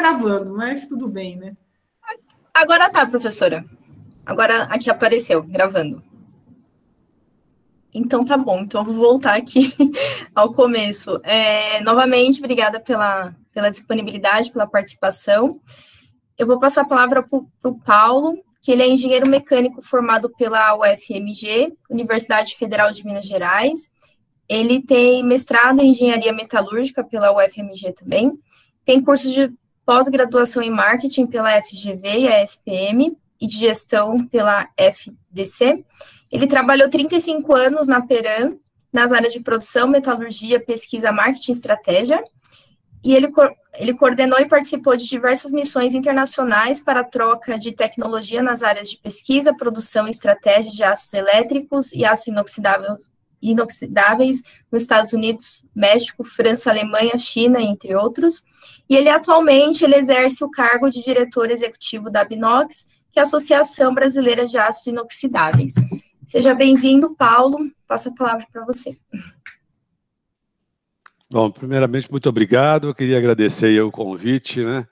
gravando, mas tudo bem, né? Agora tá, professora. Agora aqui apareceu, gravando. Então tá bom, então vou voltar aqui ao começo. É, novamente, obrigada pela, pela disponibilidade, pela participação. Eu vou passar a palavra para o Paulo, que ele é engenheiro mecânico formado pela UFMG, Universidade Federal de Minas Gerais. Ele tem mestrado em engenharia metalúrgica pela UFMG também. Tem cursos de pós-graduação em marketing pela FGV e a SPM e de gestão pela FDC. Ele trabalhou 35 anos na Peram, nas áreas de produção, metalurgia, pesquisa, marketing e estratégia. E ele, ele coordenou e participou de diversas missões internacionais para a troca de tecnologia nas áreas de pesquisa, produção e estratégia de aços elétricos e aço inoxidável, inoxidáveis nos Estados Unidos, México, França, Alemanha, China, entre outros. E ele atualmente ele exerce o cargo de diretor executivo da Binox, que é a Associação Brasileira de Aços Inoxidáveis. Seja bem-vindo, Paulo. Passo a palavra para você. Bom, primeiramente, muito obrigado. Eu queria agradecer o convite né,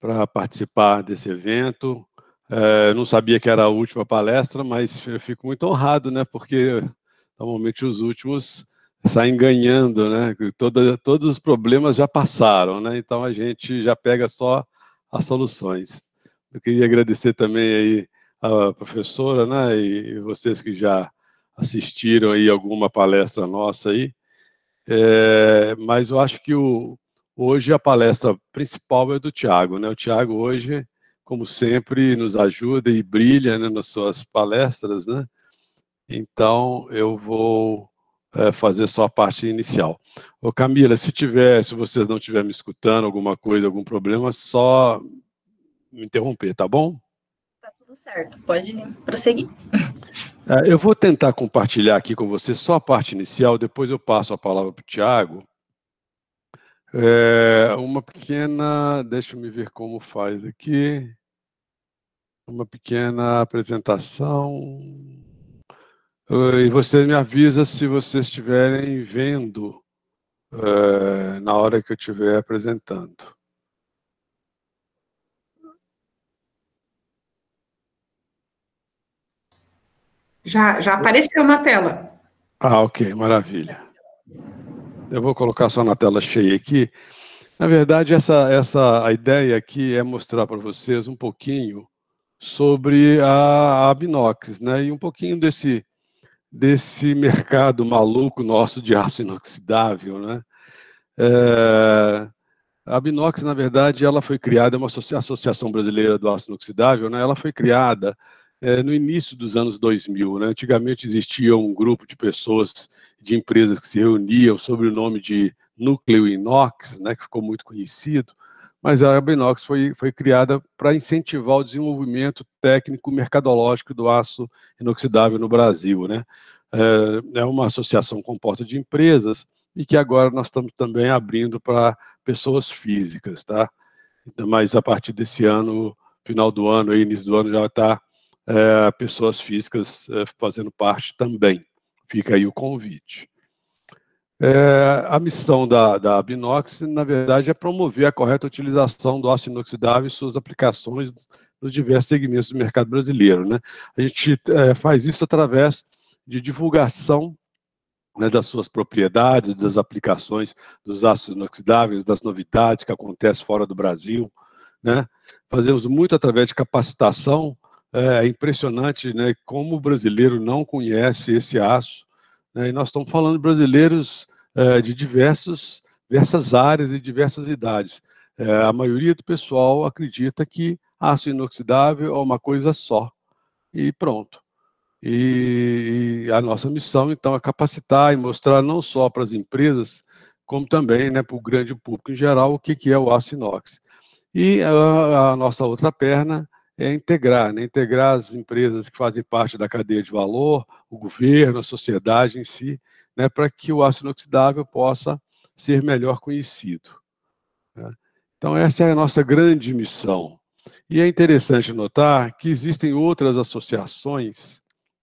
para participar desse evento. É, não sabia que era a última palestra, mas eu fico muito honrado, né, porque normalmente os últimos saem ganhando, né? Todos os problemas já passaram, né? Então a gente já pega só as soluções. Eu queria agradecer também aí a professora, né, e vocês que já assistiram aí alguma palestra nossa aí, é, mas eu acho que o, hoje a palestra principal é do Tiago, né, o Tiago hoje, como sempre, nos ajuda e brilha né, nas suas palestras, né, então eu vou é, fazer só a parte inicial. Ô Camila, se tiver, se vocês não estiverem me escutando, alguma coisa, algum problema, só me interromper, tá bom? tudo certo, pode prosseguir. É, eu vou tentar compartilhar aqui com você só a parte inicial, depois eu passo a palavra para o Tiago. É, uma pequena, deixa eu me ver como faz aqui. Uma pequena apresentação. E você me avisa se vocês estiverem vendo é, na hora que eu estiver apresentando. Já, já apareceu na tela. Ah, ok, maravilha. Eu vou colocar só na tela cheia aqui. Na verdade, essa, essa a ideia aqui é mostrar para vocês um pouquinho sobre a, a Binox, né? E um pouquinho desse, desse mercado maluco nosso de aço inoxidável, né? É, a Binox, na verdade, ela foi criada, é uma associação brasileira do aço inoxidável, né? Ela foi criada é, no início dos anos 2000. Né? Antigamente existia um grupo de pessoas, de empresas que se reuniam sob o nome de Núcleo Inox, né, que ficou muito conhecido, mas a Binox foi, foi criada para incentivar o desenvolvimento técnico mercadológico do aço inoxidável no Brasil. Né? É, é uma associação composta de empresas e que agora nós estamos também abrindo para pessoas físicas, tá? Mas a partir desse ano, final do ano, início do ano, já está é, pessoas físicas é, fazendo parte também. Fica aí o convite. É, a missão da, da Binox, na verdade, é promover a correta utilização do aço inoxidável e suas aplicações nos diversos segmentos do mercado brasileiro. Né? A gente é, faz isso através de divulgação né, das suas propriedades, das aplicações dos ácidos inoxidáveis, das novidades que acontecem fora do Brasil. Né? Fazemos muito através de capacitação é, é impressionante né, como o brasileiro não conhece esse aço. Né, e nós estamos falando de brasileiros é, de diversos, diversas áreas e diversas idades. É, a maioria do pessoal acredita que aço inoxidável é uma coisa só. E pronto. E, e a nossa missão, então, é capacitar e mostrar não só para as empresas, como também né, para o grande público em geral, o que, que é o aço inox. E a, a nossa outra perna é integrar, né? integrar as empresas que fazem parte da cadeia de valor, o governo, a sociedade em si, né? para que o aço inoxidável possa ser melhor conhecido. Né? Então, essa é a nossa grande missão. E é interessante notar que existem outras associações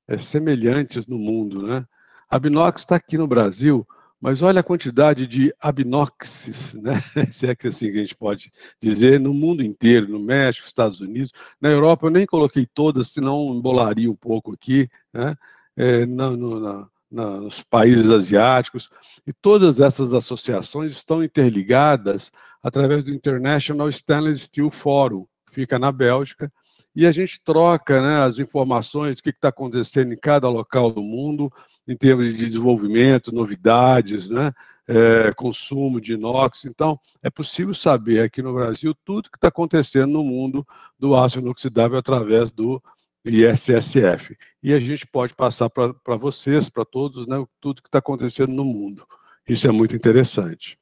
é, semelhantes no mundo. Né? A Binox está aqui no Brasil mas olha a quantidade de abnoxes, né? se é que assim a gente pode dizer, no mundo inteiro, no México, Estados Unidos, na Europa eu nem coloquei todas, senão embolaria um pouco aqui, né? É, na, no, na, nos países asiáticos, e todas essas associações estão interligadas através do International Stainless Steel Forum, que fica na Bélgica, e a gente troca né, as informações do que está acontecendo em cada local do mundo, em termos de desenvolvimento, novidades, né, é, consumo de inox. Então, é possível saber aqui no Brasil tudo que está acontecendo no mundo do aço inoxidável através do ISSF. E a gente pode passar para vocês, para todos, né, tudo que está acontecendo no mundo. Isso é muito interessante.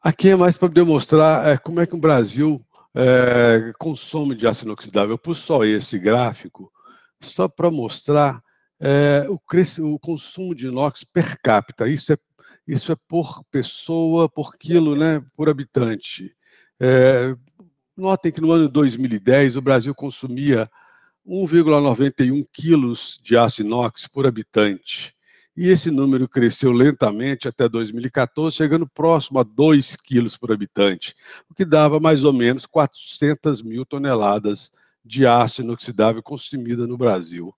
Aqui é mais para demonstrar é, como é que o Brasil é, consome de aço inoxidável. Eu pus só esse gráfico, só para mostrar é, o, o, consumo de inox per capita. Isso é, isso é por pessoa, por quilo, né, por habitante. Notem que no ano 2010 o Brasil consumia 1,91 quilos de aço inox por habitante. E esse número cresceu lentamente até 2014, chegando próximo a 2 quilos por habitante, o que dava mais ou menos 400 mil toneladas de aço inoxidável consumida no Brasil.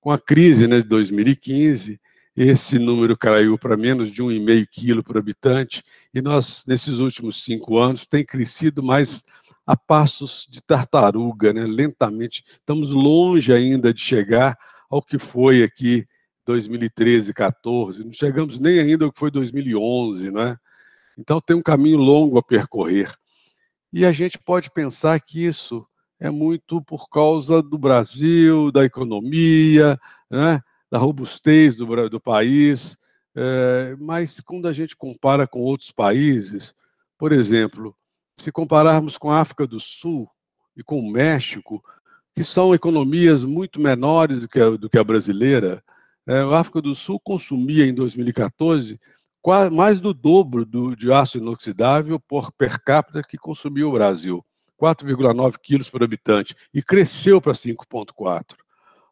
Com a crise né, de 2015, esse número caiu para menos de 1,5 quilo por habitante, e nós, nesses últimos cinco anos, tem crescido mais a passos de tartaruga, né, lentamente. Estamos longe ainda de chegar ao que foi aqui 2013, 14, não chegamos nem ainda ao que foi 2011, né? Então tem um caminho longo a percorrer. E a gente pode pensar que isso é muito por causa do Brasil, da economia, né? da robustez do, do país. É, mas quando a gente compara com outros países, por exemplo, se compararmos com a África do Sul e com o México, que são economias muito menores do que a, do que a brasileira, é, a África do Sul consumia em 2014 quase, mais do dobro do, de aço inoxidável por per capita que consumiu o Brasil, 4,9 quilos por habitante, e cresceu para 5,4.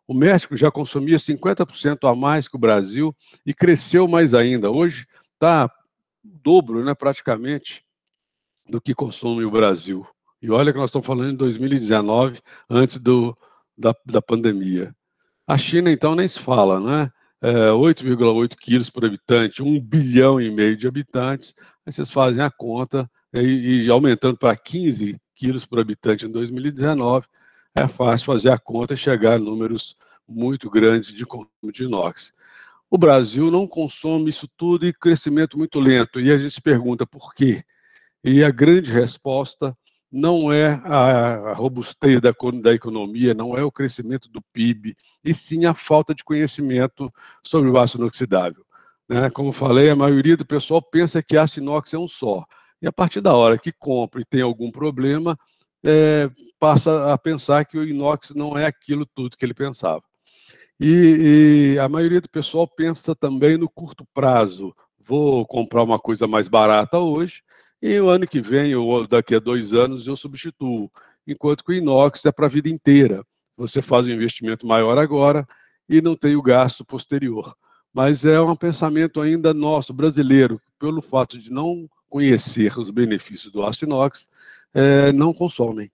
O México já consumia 50% a mais que o Brasil e cresceu mais ainda. Hoje está dobro, né, praticamente, do que consome o Brasil. E olha que nós estamos falando em 2019, antes do, da, da pandemia. A China, então, nem se fala, né? É, 8,8 quilos por habitante, 1 bilhão e meio de habitantes, aí vocês fazem a conta, e, e aumentando para 15 quilos por habitante em 2019, é fácil fazer a conta e chegar a números muito grandes de consumo de inox. O Brasil não consome isso tudo e crescimento muito lento. E a gente se pergunta por quê? E a grande resposta não é a robustez da, da, economia, não é o crescimento do PIB, e sim a falta de conhecimento sobre o aço inoxidável. Né? Como falei, a maioria do pessoal pensa que aço inox é um só. E a partir da hora que compra e tem algum problema, é, passa a pensar que o inox não é aquilo tudo que ele pensava. E, e a maioria do pessoal pensa também no curto prazo. Vou comprar uma coisa mais barata hoje, e o ano que vem, ou daqui a dois anos, eu substituo. Enquanto que o inox é para a vida inteira. Você faz um investimento maior agora e não tem o gasto posterior. Mas é um pensamento ainda nosso, brasileiro, pelo fato de não conhecer os benefícios do aço inox, é, não consomem.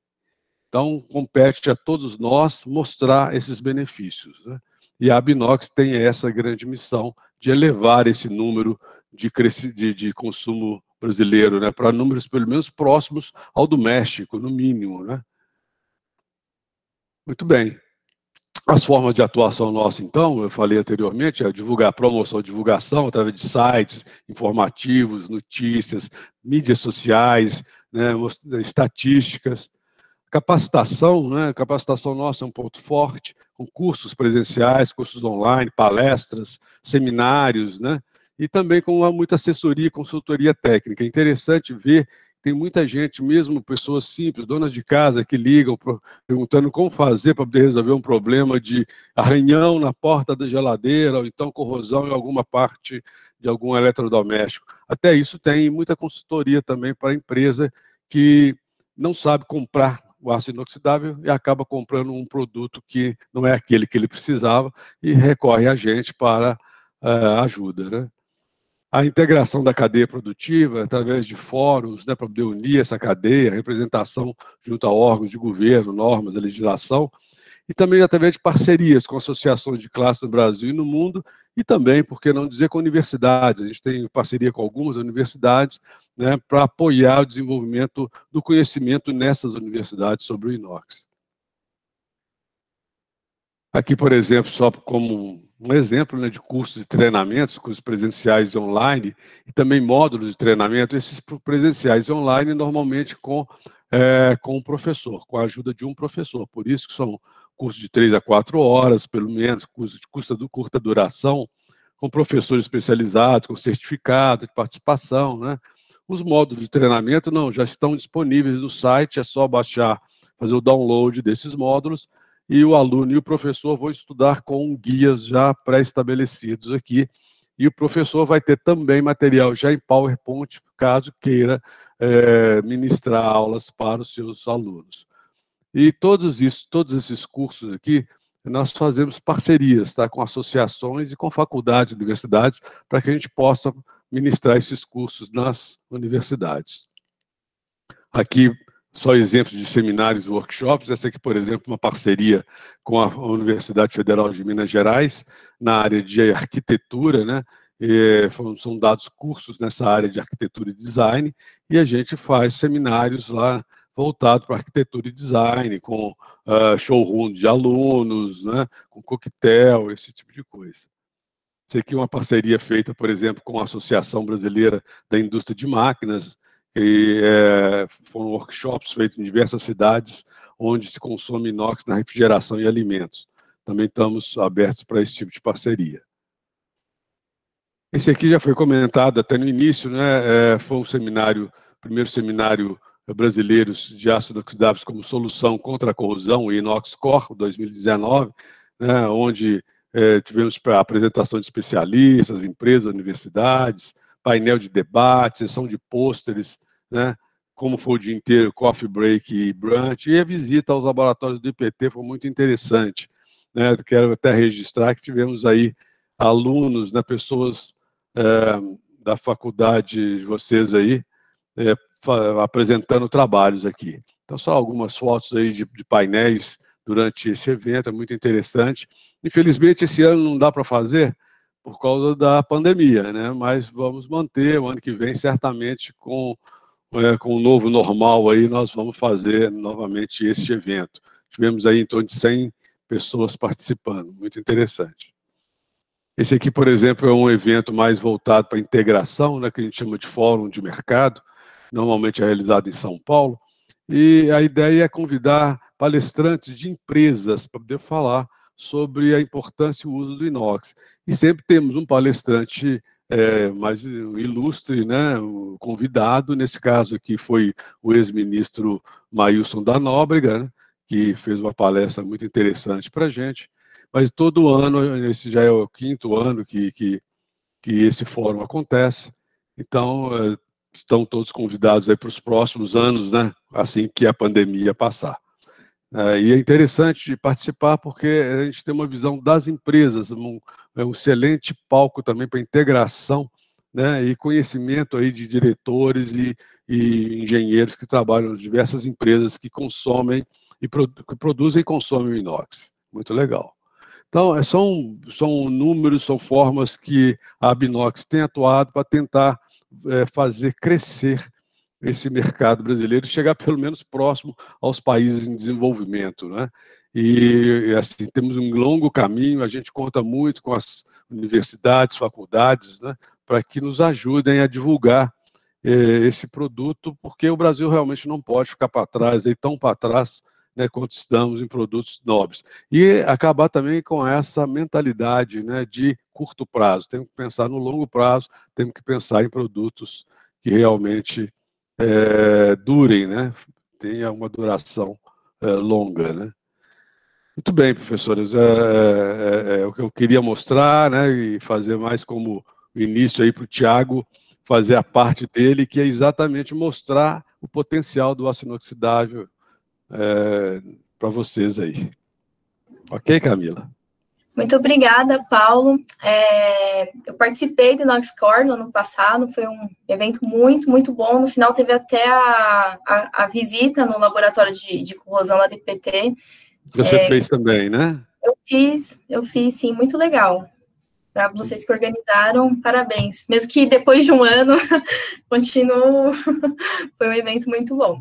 Então, compete a todos nós mostrar esses benefícios. Né? E a Abinox tem essa grande missão de elevar esse número de, de, de consumo brasileiro, né, para números pelo menos próximos ao do México, no mínimo, né? Muito bem. As formas de atuação nossa, então, eu falei anteriormente, é divulgar, promoção, divulgação através de sites informativos, notícias, mídias sociais, né, estatísticas, capacitação, né, capacitação nossa é um ponto forte, com cursos presenciais, cursos online, palestras, seminários, né, e também com muita assessoria e consultoria técnica. É interessante ver tem muita gente, mesmo pessoas simples, donas de casa, que ligam perguntando como fazer para poder resolver um problema de arranhão na porta da geladeira, ou então corrosão em alguma parte de algum eletrodoméstico. Até isso tem muita consultoria também para a empresa que não sabe comprar o aço inoxidável e acaba comprando um produto que não é aquele que ele precisava e recorre a gente para uh, ajuda, né? A integração da cadeia produtiva através de fóruns, né, para poder unir essa cadeia, representação junto a órgãos de governo, normas, legislação, e também através de parcerias com associações de classe no Brasil e no mundo, e também, por que não dizer, com universidades. A gente tem parceria com algumas universidades né, para apoiar o desenvolvimento do conhecimento nessas universidades sobre o inox. Aqui, por exemplo, só como um exemplo né, de cursos de treinamentos, cursos presenciais e online, e também módulos de treinamento, esses presenciais e online, normalmente com, é, com o professor, com a ajuda de um professor. Por isso que são curso de três a quatro horas, pelo menos, curso de curta, curta duração, com professores especializados, com certificado de participação, né? Os módulos de treinamento, não, já estão disponíveis no site, é só baixar, fazer o download desses módulos, e o aluno e o professor vão estudar com guias já pré-estabelecidos aqui, e o professor vai ter também material já em PowerPoint, caso queira é, ministrar aulas para os seus alunos. E todos, isso, todos esses cursos aqui, nós fazemos parcerias tá, com associações e com faculdades e universidades para que a gente possa ministrar esses cursos nas universidades. Aqui, só exemplos de seminários e workshops. Essa aqui, por exemplo, uma parceria com a Universidade Federal de Minas Gerais, na área de arquitetura, né? E são dados cursos nessa área de arquitetura e design, e a gente faz seminários lá voltado para arquitetura e design, com uh, showroom de alunos, né, com coquetel, esse tipo de coisa. Isso aqui é uma parceria feita, por exemplo, com a Associação Brasileira da Indústria de Máquinas, que é, foram workshops feitos em diversas cidades onde se consome inox na refrigeração e alimentos. Também estamos abertos para esse tipo de parceria. Esse aqui já foi comentado até no início, né? É, foi um seminário, primeiro seminário brasileiros de ácido inoxidáveis como solução contra a corrosão, o Inox Core 2019, né, onde é, tivemos a apresentação de especialistas, empresas, universidades, painel de debate, sessão de pôsteres, né, como foi o dia inteiro, coffee break e brunch, e a visita aos laboratórios do IPT foi muito interessante. Né, quero até registrar que tivemos aí alunos, né, pessoas é, da faculdade de vocês aí, é, apresentando trabalhos aqui. Então, só algumas fotos aí de, de painéis durante esse evento, é muito interessante. Infelizmente, esse ano não dá para fazer por causa da pandemia, né? Mas vamos manter o ano que vem, certamente, com, é, com o novo normal aí, nós vamos fazer novamente este evento. Tivemos aí em torno de 100 pessoas participando, muito interessante. Esse aqui, por exemplo, é um evento mais voltado para integração, né, que a gente chama de fórum de mercado, normalmente é realizado em São Paulo, e a ideia é convidar palestrantes de empresas para poder falar sobre a importância e o uso do inox. E sempre temos um palestrante é, mais ilustre, né, um convidado, nesse caso aqui foi o ex-ministro Maílson da Nóbrega, né, que fez uma palestra muito interessante para a gente, mas todo ano, esse já é o quinto ano que, que, que esse fórum acontece, então é, estão todos convidados aí para os próximos anos, né? Assim que a pandemia passar. É, e é interessante participar porque a gente tem uma visão das empresas, um, é um excelente palco também para integração né, e conhecimento aí de diretores e, e engenheiros que trabalham nas diversas empresas que consomem e que produzem e consomem o inox. Muito legal. Então, é, são, são números, são formas que a Abinox tem atuado para tentar é, fazer crescer esse mercado brasileiro e chegar pelo menos próximo aos países em desenvolvimento, né? E assim temos um longo caminho. A gente conta muito com as universidades, faculdades, né, para que nos ajudem a divulgar eh, esse produto, porque o Brasil realmente não pode ficar para trás, aí tão para trás né, quanto estamos em produtos nobres. E acabar também com essa mentalidade né, de curto prazo. Temos que pensar no longo prazo, temos que pensar em produtos que realmente é, durem, né, tenha uma duração é, longa. Né. Muito bem, professores, é, é, é, o que eu queria mostrar né, e fazer mais como início aí para o Tiago fazer a parte dele, que é exatamente mostrar o potencial do aço inoxidável é, para vocês aí. Ok, Camila? Muito obrigada, Paulo. É, eu participei do Noxcore no ano passado, foi um evento muito, muito bom. No final teve até a, a, a visita no laboratório de, de corrosão lá do IPT. Você é, fez também, né? Eu fiz, eu fiz sim, muito legal. Para vocês que organizaram, parabéns. Mesmo que depois de um ano, continuo, foi um evento muito bom.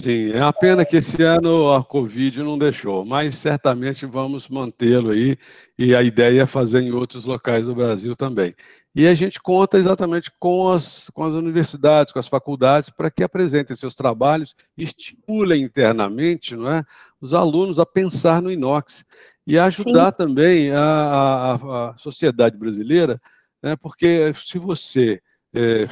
Sim, é a pena que esse ano a Covid não deixou, mas certamente vamos mantê-lo aí, e a ideia é fazer em outros locais do Brasil também. E a gente conta exatamente com as, com as universidades, com as faculdades, para que apresentem seus trabalhos, estimulem internamente não é, os alunos a pensar no inox e ajudar Sim. também a, a, a, sociedade brasileira, né, porque se você é,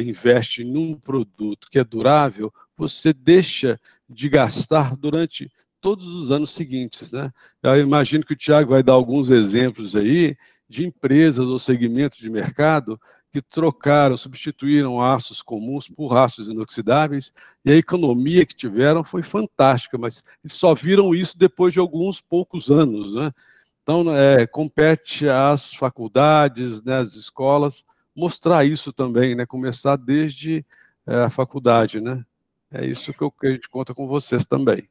investe num produto que é durável, você deixa de gastar durante todos os anos seguintes. Né? Eu imagino que o Tiago vai dar alguns exemplos aí de empresas ou segmentos de mercado que trocaram, substituíram aços comuns por aços inoxidáveis, e a economia que tiveram foi fantástica, mas eles só viram isso depois de alguns poucos anos. Né? Então, é, compete às faculdades, né, às escolas, mostrar isso também, né, começar desde é, a faculdade, né? É isso que, eu, que a gente conta com vocês também.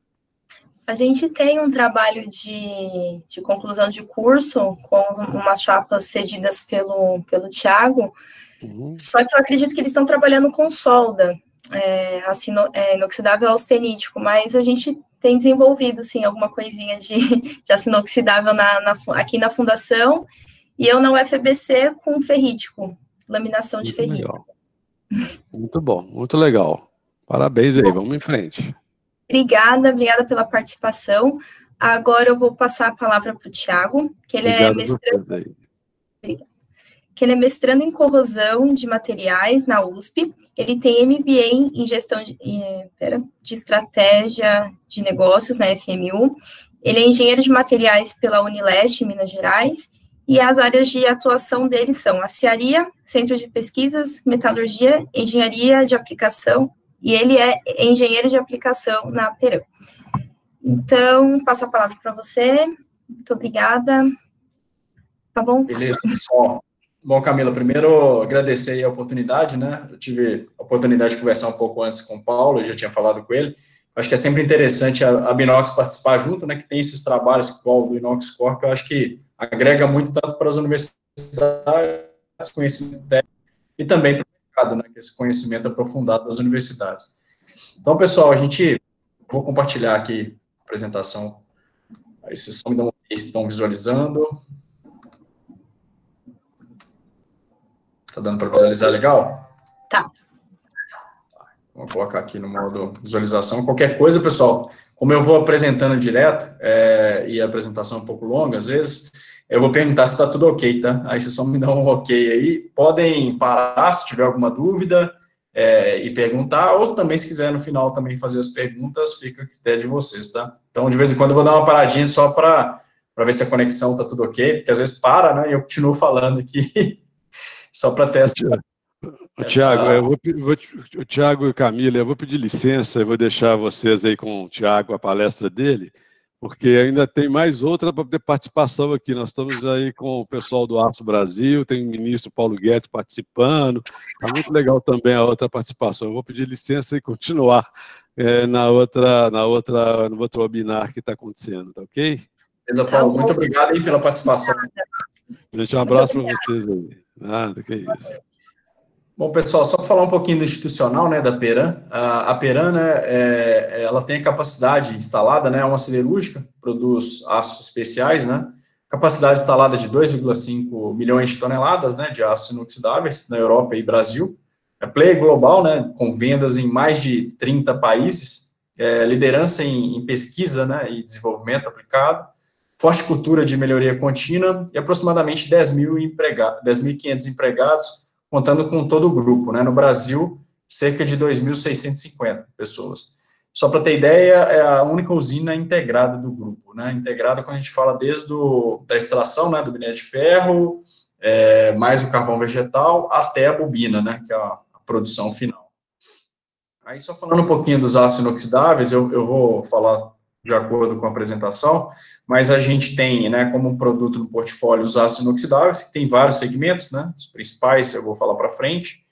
A gente tem um trabalho de, de conclusão de curso com umas chapas cedidas pelo, pelo Tiago, uhum. só que eu acredito que eles estão trabalhando com solda, é, assim, é, inoxidável austenítico, mas a gente tem desenvolvido, sim, alguma coisinha de, de aço inoxidável na, na, aqui na fundação, e eu na UFBC com ferrítico, laminação de muito ferrítico. Legal. Muito bom, muito legal. Parabéns aí, vamos em frente. Obrigada, obrigada pela participação. Agora eu vou passar a palavra para o Tiago, que ele é Obrigado é mestrando. Que ele é mestrando em corrosão de materiais na USP. Ele tem MBA em gestão de, pera, de estratégia de negócios na FMU. Ele é engenheiro de materiais pela Unileste, em Minas Gerais. E as áreas de atuação dele são aciaria, centro de pesquisas, metalurgia, engenharia de aplicação e ele é engenheiro de aplicação na Peru. Então, passo a palavra para você. Muito obrigada. Tá bom? Beleza, pessoal. Bom, Camila, primeiro agradecer a oportunidade, né? Eu tive a oportunidade de conversar um pouco antes com o Paulo, eu já tinha falado com ele. Acho que é sempre interessante a, Binox participar junto, né? Que tem esses trabalhos igual do Inox Core, que eu acho que agrega muito tanto para as universidades, conhecimento técnico, e também para né, que é esse conhecimento aprofundado das universidades. Então, pessoal, a gente vou compartilhar aqui a apresentação. Aí vocês só me dão estão visualizando. Tá dando para visualizar legal? Tá. Vou colocar aqui no modo visualização. Qualquer coisa, pessoal, como eu vou apresentando direto, é, e a apresentação é um pouco longa, às vezes, eu vou perguntar se está tudo ok, tá? Aí vocês só me dão um ok aí. Podem parar se tiver alguma dúvida é, e perguntar, ou também, se quiser, no final também fazer as perguntas, fica a critério de vocês, tá? Então, de vez em quando, eu vou dar uma paradinha só para ver se a conexão está tudo ok, porque às vezes para, né? E eu continuo falando aqui, só para testar. Tiago, eu vou, vou, o Tiago e Camila, eu vou pedir licença, eu vou deixar vocês aí com o Tiago a palestra dele, porque ainda tem mais outra para ter participação aqui. Nós estamos aí com o pessoal do Aço Brasil, tem o ministro Paulo Guedes participando. Está muito legal também a outra participação. Eu vou pedir licença e continuar é, na outra, na outra, no outro webinar que está acontecendo, tá ok? Beleza, Paulo. Muito obrigado aí pela participação. Gente, um abraço para vocês aí. Nada, que isso. Bom, pessoal, só falar um pouquinho do institucional, né, da Peran. A, a Peran, né, é, ela tem a capacidade instalada, né, é uma siderúrgica, produz aços especiais, né, capacidade instalada de 2,5 milhões de toneladas, né, de aços inoxidáveis na Europa e Brasil. É player global, né, com vendas em mais de 30 países, é, liderança em, em pesquisa, né, e desenvolvimento aplicado, forte cultura de melhoria contínua e aproximadamente 10.500 mil emprega 10 empregados contando com todo o grupo, né? No Brasil, cerca de 2.650 pessoas. Só para ter ideia, é a única usina integrada do grupo, né? Integrada quando a gente fala desde do, da extração, né, do minério de ferro, é, mais o carvão vegetal, até a bobina, né, que é a, a, produção final. Aí, só falando um pouquinho dos aços inoxidáveis, eu, eu vou falar de acordo com a apresentação, mas a gente tem, né, como produto no portfólio os aços inoxidáveis, que tem vários segmentos, né, os principais eu vou falar para frente,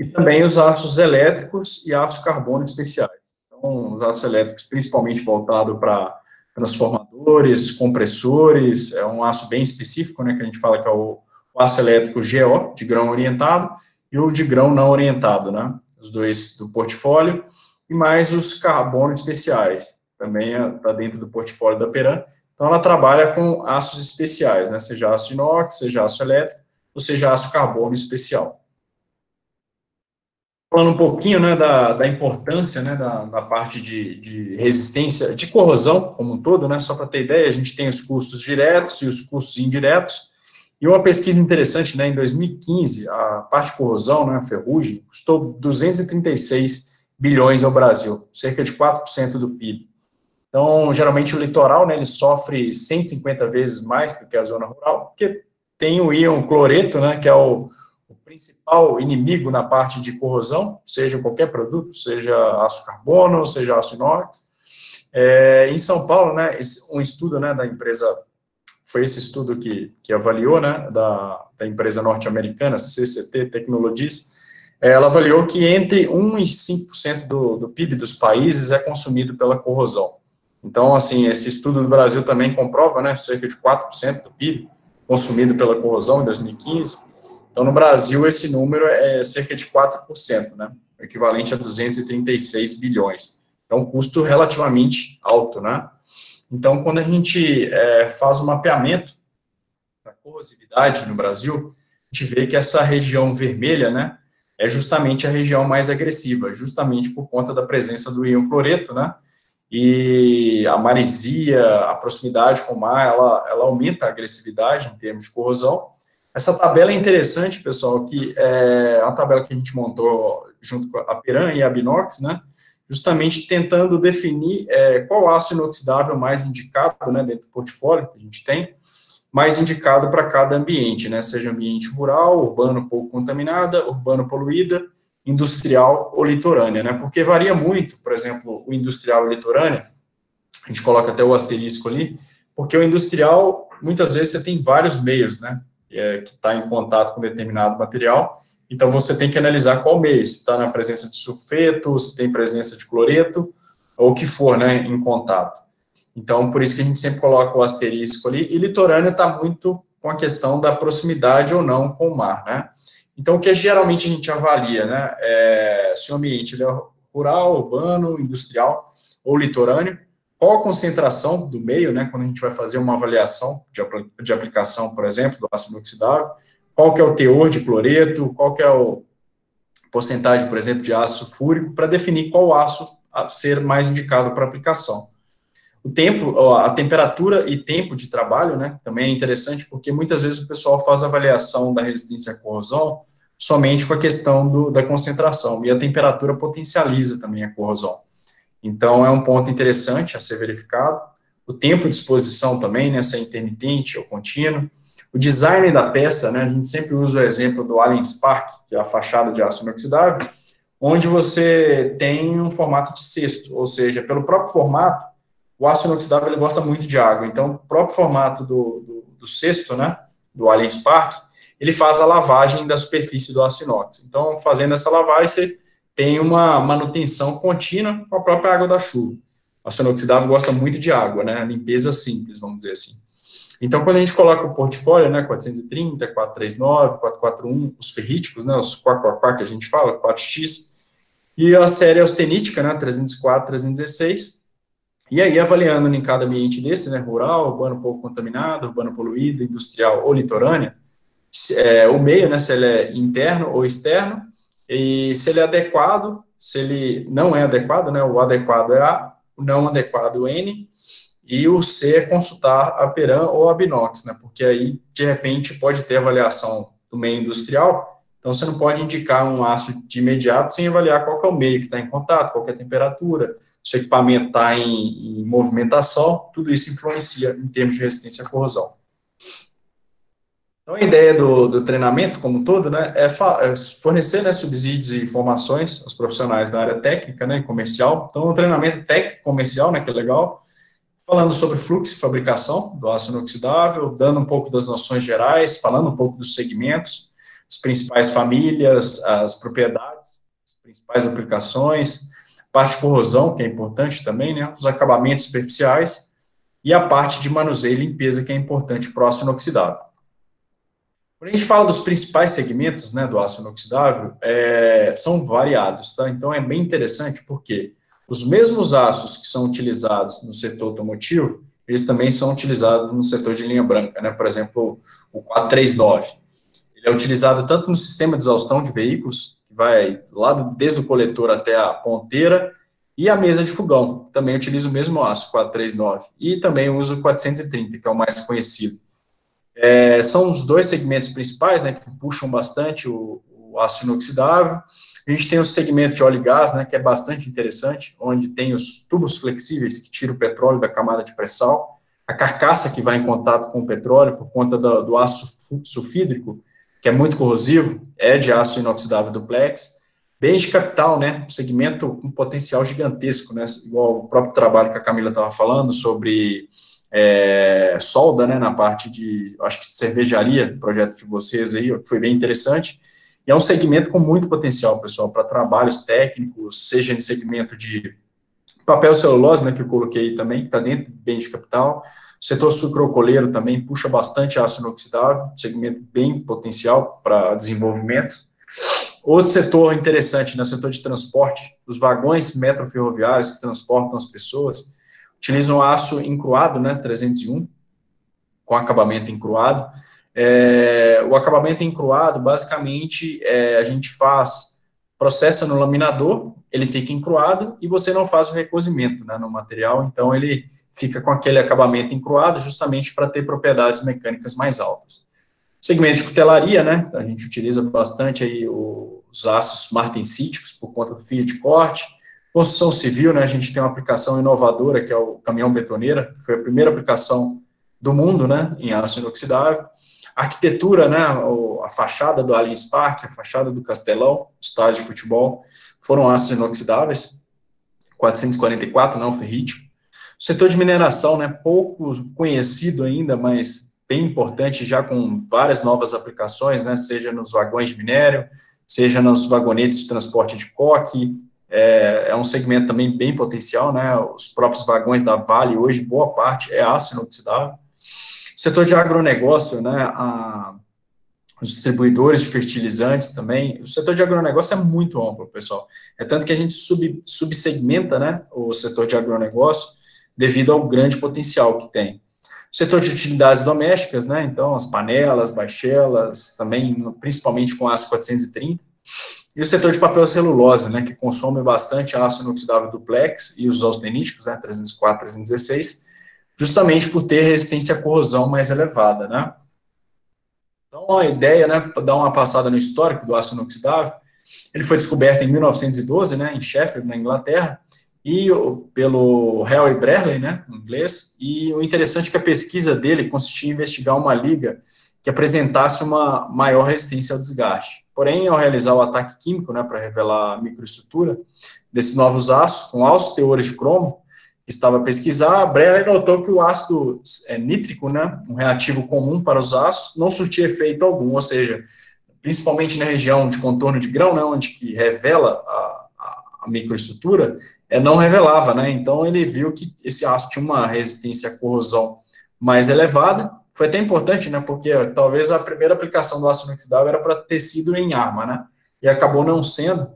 e também os aços elétricos e aços carbono especiais. Então, os aços elétricos principalmente voltado para transformadores, compressores, é um aço bem específico, né, que a gente fala que é o, o aço elétrico GO, de grão orientado, e o de grão não orientado, né, os dois do portfólio, e mais os carbono especiais, também está dentro do portfólio da Peran. Então, ela trabalha com aços especiais, né, seja aço inox, seja aço elétrico, ou seja aço carbono especial. Falando um pouquinho né, da, da importância né, da, da parte de, de, resistência, de corrosão como um todo, né, só para ter ideia, a gente tem os custos diretos e os custos indiretos, e uma pesquisa interessante, né, em 2015, a parte de corrosão, né, a ferrugem, custou 236 bilhões ao Brasil, cerca de 4% do PIB. Então, geralmente o litoral, né, ele sofre 150 vezes mais do que a zona rural, porque tem o íon cloreto, né, que é o principal inimigo na parte de corrosão, seja qualquer produto, seja aço carbono, seja aço inox. É, em São Paulo, né, um estudo né, da empresa, foi esse estudo que, que avaliou, né, da, da empresa norte-americana, CCT Technologies, é, ela avaliou que entre 1 e 5% do, do PIB dos países é consumido pela corrosão. Então, assim, esse estudo do Brasil também comprova, né, cerca de 4% do PIB consumido pela corrosão em 2015, então, no Brasil, esse número é cerca de 4%, né? equivalente a 236 bilhões. É um custo relativamente alto, né? Então, quando a gente é, faz o mapeamento da corrosividade no Brasil, a gente vê que essa região vermelha, né, é justamente a região mais agressiva, justamente por conta da presença do íon cloreto, né? E a maresia, a proximidade com o mar, ela, ela aumenta a agressividade em termos de corrosão, essa tabela é interessante, pessoal, que é uma tabela que a gente montou junto com a Peran e a Binox, né? Justamente tentando definir é, qual aço inoxidável mais indicado, né, dentro do portfólio que a gente tem, mais indicado para cada ambiente, né? Seja ambiente rural, urbano pouco contaminada, urbano poluída, industrial ou litorânea, né? Porque varia muito, por exemplo, o industrial e litorânea, a gente coloca até o asterisco ali, porque o industrial, muitas vezes, você tem vários meios, né? é, que está em contato com determinado material. Então, você tem que analisar qual meio, se está na presença de sulfeto, se tem presença de cloreto, ou o que for, né, em contato. Então, por isso que a gente sempre coloca o asterisco ali, e litorânea está muito com a questão da proximidade ou não com o mar, né. Então, o que geralmente a gente avalia, né, é se o ambiente é rural, urbano, industrial ou litorâneo, qual a concentração do meio, né, quando a gente vai fazer uma avaliação de, de aplicação, por exemplo, do ácido inoxidável, qual que é o teor de cloreto, qual que é o porcentagem, por exemplo, de ácido fúrico, para definir qual aço ser mais indicado para aplicação. O tempo, a temperatura e tempo de trabalho, né, também é interessante, porque muitas vezes o pessoal faz avaliação da resistência à corrosão somente com a questão do, da concentração, e a temperatura potencializa também a corrosão. Então, é um ponto interessante a ser verificado. O tempo de exposição também, né, se é intermitente ou contínuo. O design da peça, né, a gente sempre usa o exemplo do Alien Spark, que é a fachada de aço inoxidável, onde você tem um formato de cesto, ou seja, pelo próprio formato, o aço inoxidável ele gosta muito de água, então o próprio formato do, do, do cesto, né, do Alien Spark, ele faz a lavagem da superfície do aço inox. Então, fazendo essa lavagem, você tem uma manutenção contínua com a própria água da chuva. A inoxidável gosta muito de água, né? Limpeza simples, vamos dizer assim. Então, quando a gente coloca o portfólio, né, 430, 439, 441, os ferríticos, né, os 444 que a gente fala, 4X, e a série austenítica, né, 304, 316, e aí avaliando em cada ambiente desse, né, rural, urbano pouco contaminado, urbano poluído, industrial ou litorânea, é, o meio, né, se ele é interno ou externo, e se ele é adequado, se ele não é adequado, né, o adequado é A, o não adequado N, e o C é consultar a Peran ou a Binox, né, porque aí, de repente, pode ter avaliação do meio industrial, então você não pode indicar um aço de imediato sem avaliar qual é o meio que está em contato, qual é a temperatura, se o equipamento está em, em movimentação, tudo isso influencia em termos de resistência à corrosão. Então, a ideia do, do treinamento como um todo, né, é, é fornecer né, subsídios e informações aos profissionais da área técnica, né, comercial. Então, o treinamento técnico comercial, né, que é legal, falando sobre fluxo e fabricação do aço inoxidável, dando um pouco das noções gerais, falando um pouco dos segmentos, as principais famílias, as propriedades, as principais aplicações, parte de corrosão, que é importante também, né, os acabamentos superficiais, e a parte de manuseio e limpeza, que é importante para o aço inoxidável. Quando a gente fala dos principais segmentos né, do aço inoxidável, é, são variados, tá? Então é bem interessante porque os mesmos aços que são utilizados no setor automotivo, eles também são utilizados no setor de linha branca, né? Por exemplo, o 439. É utilizado tanto no sistema de exaustão de veículos, que vai lá desde o coletor até a ponteira, e a mesa de fogão, também utiliza o mesmo aço, 439. E também uso o 430, que é o mais conhecido. É, são os dois segmentos principais, né, que puxam bastante o, o aço inoxidável. A gente tem o segmento de óleo e gás, né, que é bastante interessante, onde tem os tubos flexíveis que tiram o petróleo da camada de pré-sal, a carcaça que vai em contato com o petróleo por conta do, do aço sulfídrico, que é muito corrosivo, é de aço inoxidável duplex. Bens de capital, né, um segmento com potencial gigantesco, né, igual o próprio trabalho que a Camila estava falando sobre é, solda, né, na parte de, acho que cervejaria, projeto de vocês aí, foi bem interessante, e é um segmento com muito potencial, pessoal, para trabalhos técnicos, seja em segmento de papel celulose, né, que eu coloquei também, que está dentro do bem de capital. O setor sucrocoleiro também puxa bastante aço inoxidável, segmento bem potencial para desenvolvimento. Outro setor interessante, no né, setor de transporte, os vagões metroferroviários que transportam as pessoas, utilizam aço encruado, né, 301, com acabamento encruado, é, o acabamento encruado, basicamente, é, a gente faz, processa no laminador, ele fica encruado e você não faz o recozimento né, no material, então ele fica com aquele acabamento encruado justamente para ter propriedades mecânicas mais altas. Segmento de cutelaria, né, a gente utiliza bastante aí os aços martensíticos por conta do fio de corte, construção civil, né, a gente tem uma aplicação inovadora que é o caminhão betoneira, foi a primeira aplicação do mundo, né, em aço inoxidável, arquitetura, né, a fachada do Allianz Parque, a fachada do Castelão, estádio de futebol, foram aços inoxidáveis, 444, não ferrítico. O setor de mineração, né, pouco conhecido ainda, mas bem importante, já com várias novas aplicações, né, seja nos vagões de minério, seja nos vagonetes de transporte de coque, é, é um segmento também bem potencial, né, os próprios vagões da Vale, hoje, boa parte é aço inoxidável. Setor de agronegócio, né, a, os distribuidores de fertilizantes também, o setor de agronegócio é muito amplo, pessoal. É tanto que a gente sub, subsegmenta, né, o setor de agronegócio devido ao grande potencial que tem. O setor de utilidades domésticas, né, então as panelas, baixelas, também, principalmente com aço 430. E o setor de papel celulose, né, que consome bastante aço inoxidável duplex e os austeníticos, né, 304, 316, justamente por ter resistência à corrosão mais elevada, né? Então, a ideia, né, para dar uma passada no histórico do aço inoxidável, ele foi descoberto em 1912, né, em Sheffield, na Inglaterra, e pelo Harry Brearley, né, em inglês, e o interessante é que a pesquisa dele consistia em investigar uma liga que apresentasse uma maior resistência ao desgaste. Porém, ao realizar o ataque químico, né, para revelar a microestrutura desses novos aços, com altos teores de cromo, estava a pesquisar, a Breyer notou que o ácido é, nítrico, né, um reativo comum para os ácidos, não surtia efeito algum, ou seja, principalmente na região de contorno de grão, né, onde que revela a, a, a microestrutura, é, não revelava, né, então ele viu que esse ácido tinha uma resistência à corrosão mais elevada, foi até importante, né, porque talvez a primeira aplicação do ácido inoxidável era para tecido em arma, né, e acabou não sendo,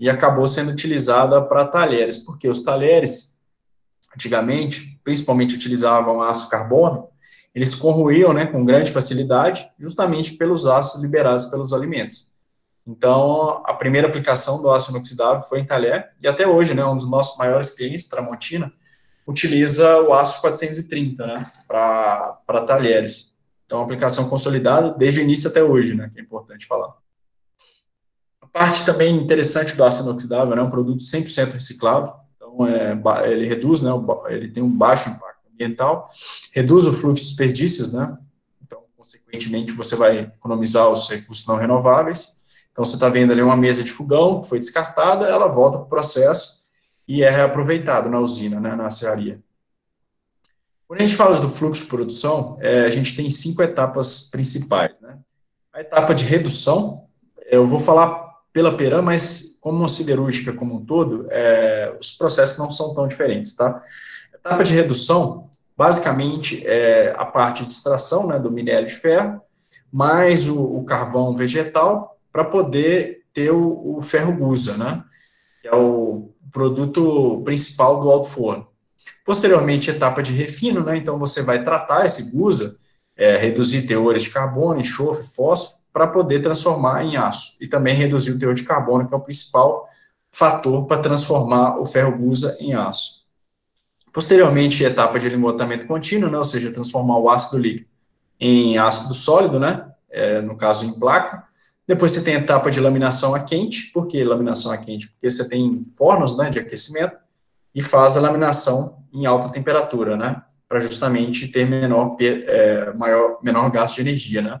e acabou sendo utilizada para talheres, porque os talheres, antigamente, principalmente utilizavam aço carbono, eles corroíam né, com grande facilidade, justamente pelos ácidos liberados pelos alimentos. Então, a primeira aplicação do ácido inoxidável foi em talher, e até hoje, né, um dos nossos maiores clientes, Tramontina, utiliza o aço 430, né, para talheres. Então, uma aplicação consolidada desde o início até hoje, né, que é importante falar. A parte também interessante do ácido inoxidável, né, é um produto 100% reciclável, então, é, ele reduz, né, ele tem um baixo impacto ambiental, reduz o fluxo de desperdícios, né, então, consequentemente, você vai economizar os recursos não renováveis. Então, você está vendo ali uma mesa de fogão que foi descartada, ela volta para o processo e é reaproveitada na usina, né, na serraria. Quando a gente fala do fluxo de produção, é, a gente tem cinco etapas principais, né? A etapa de redução, eu vou falar pela Peran, mas como siderúrgica como um todo, é, os processos não são tão diferentes, tá? Etapa de redução, basicamente, é a parte de extração, né, do minério de ferro, mais o, o carvão vegetal, para poder ter o, o ferro gusa, né? Que é o produto principal do alto forno. Posteriormente, etapa de refino, né? Então, você vai tratar esse gusa, é, reduzir teores de carbono, enxofre, fósforo, para poder transformar em aço. E também reduzir o teor de carbono, que é o principal fator para transformar o ferro gusa em aço. Posteriormente, etapa de alimentamento contínuo, né, ou seja, transformar o ácido líquido em ácido sólido, né, é, no caso em placa. Depois você tem a etapa de laminação a quente, por que laminação a quente? Porque você tem fornos né, de aquecimento e faz a laminação em alta temperatura, né, para justamente ter menor, é, maior, menor gasto de energia, né.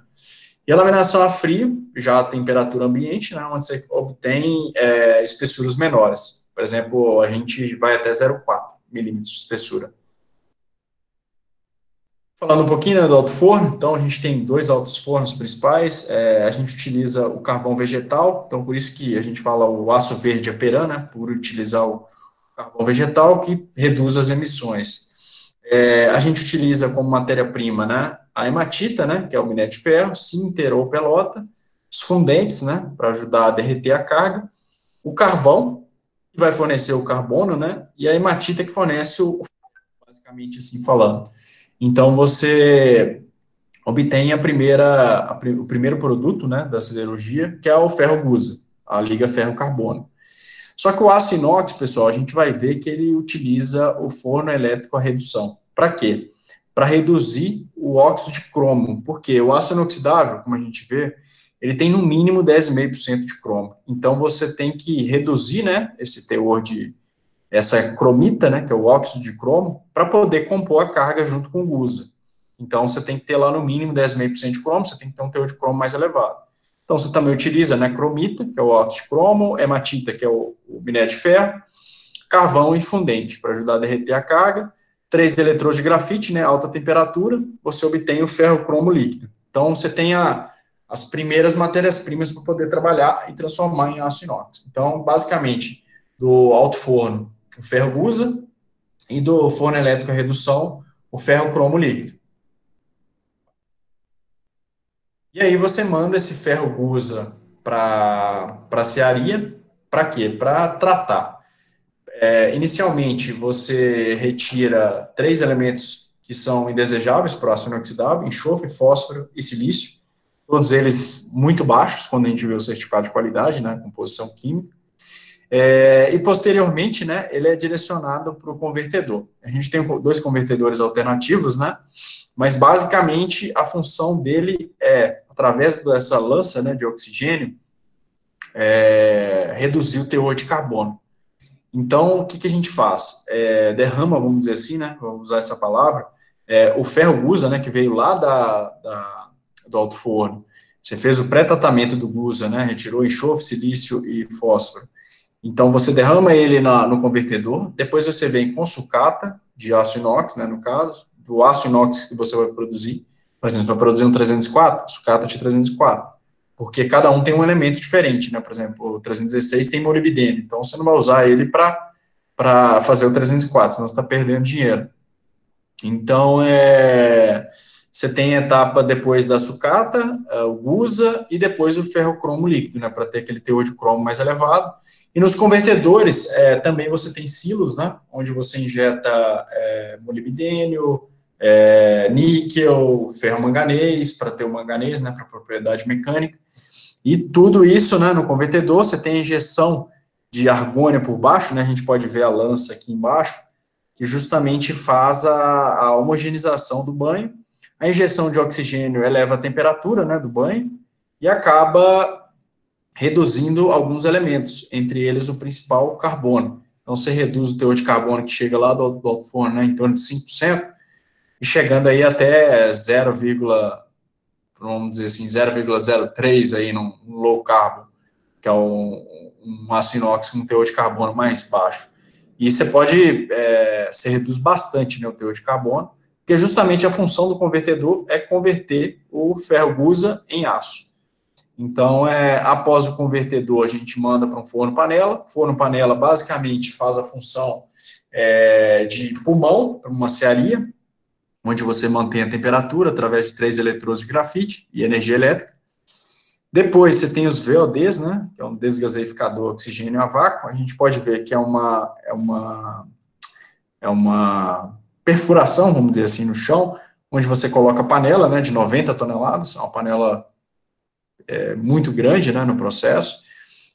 E a laminação a frio, já a temperatura ambiente, né, onde você obtém é, espessuras menores. Por exemplo, a gente vai até 0,4 milímetros de espessura. Falando um pouquinho né, do alto forno, então a gente tem dois altos fornos principais, é, a gente utiliza o carvão vegetal, então por isso que a gente fala o aço verde aperan, né, por utilizar o carvão vegetal que reduz as emissões. É, a gente utiliza como matéria-prima, né, a hematita, né, que é o minério de ferro, sinter ou pelota, os fundentes, né, para ajudar a derreter a carga, o carvão, que vai fornecer o carbono, né, e a hematita que fornece o, basicamente assim falando. Então, você obtém a primeira, a, o primeiro produto, né, da siderurgia, que é o ferro gusa, a liga ferro-carbono. Só que o aço inox, pessoal, a gente vai ver que ele utiliza o forno elétrico a redução. Para quê? Para reduzir o óxido de cromo, porque o aço inoxidável, como a gente vê, ele tem no mínimo 10,5% de cromo. Então você tem que reduzir, né, esse teor de essa cromita, né, que é o óxido de cromo, para poder compor a carga junto com o gusa. Então você tem que ter lá no mínimo 10,5% de cromo, você tem que ter um teor de cromo mais elevado. Então você também utiliza, né, cromita, que é o óxido de cromo, hematita, que é o, o minério de ferro, carvão e fundente para ajudar a derreter a carga três eletrodos de grafite, né, alta temperatura, você obtém o ferro cromo líquido. Então, você tem a, as primeiras matérias-primas para poder trabalhar e transformar em aço inox. Então, basicamente, do alto forno, o ferro gusa, e do forno elétrico a redução, o ferro cromo líquido. E aí você manda esse ferro gusa para a cearia, para quê? Para tratar é, inicialmente, você retira três elementos que são indesejáveis para o aço inoxidável, enxofre, fósforo e silício, todos eles muito baixos, quando a gente vê o certificado de qualidade, né, composição química, é, e posteriormente, né, ele é direcionado para o convertedor. A gente tem dois convertedores alternativos, né, mas basicamente a função dele é, através dessa lança né, de oxigênio, é, reduzir o teor de carbono. Então, o que, que a gente faz? É, derrama, vamos dizer assim, né? Vamos usar essa palavra. É, o ferro gusa, né? Que veio lá da, da do alto forno. Você fez o pré-tratamento do gusa, né? Retirou enxofre, silício e fósforo. Então, você derrama ele na, no convertedor. Depois você vem com sucata de aço inox, né? No caso, do aço inox que você vai produzir. Por exemplo, vai produzir um 304, sucata de 304 porque cada um tem um elemento diferente, né? Por exemplo, o 316 tem molibdênio, então você não vai usar ele para fazer o 304, senão você está perdendo dinheiro. Então, é, você tem a etapa depois da sucata, é, o gusa e depois o ferrocromo líquido, né? Para ter aquele teor de cromo mais elevado. E nos convertedores, é, também você tem silos, né? Onde você injeta é, molibdênio, é, níquel, ferro manganês, para ter o manganês, né? Para propriedade mecânica. E tudo isso, né, no convertedor, você tem a injeção de argônia por baixo, né, a gente pode ver a lança aqui embaixo, que justamente faz a, a homogeneização do banho. A injeção de oxigênio eleva a temperatura, né, do banho e acaba reduzindo alguns elementos, entre eles o principal, o carbono. Então, você reduz o teor de carbono que chega lá do, do forno, né, em torno de 5%, e chegando aí até 0, vamos dizer assim, 0,03 aí num, low carbo, que é um, um inox com teor de carbono mais baixo. E você pode, é, você reduz bastante né, o teor de carbono, porque justamente a função do convertedor é converter o ferro gusa em aço. Então, é, após o convertedor, a gente manda para um forno-panela. Forno-panela basicamente faz a função é, de pulmão para uma cearia, onde você mantém a temperatura através de três eletrodos de grafite e energia elétrica. Depois você tem os VODs, né, que é um desgaseificador oxigênio a vácuo. A gente pode ver que é uma, é uma, é uma perfuração, vamos dizer assim, no chão, onde você coloca a panela, né, de 90 toneladas, uma panela é, muito grande, né, no processo,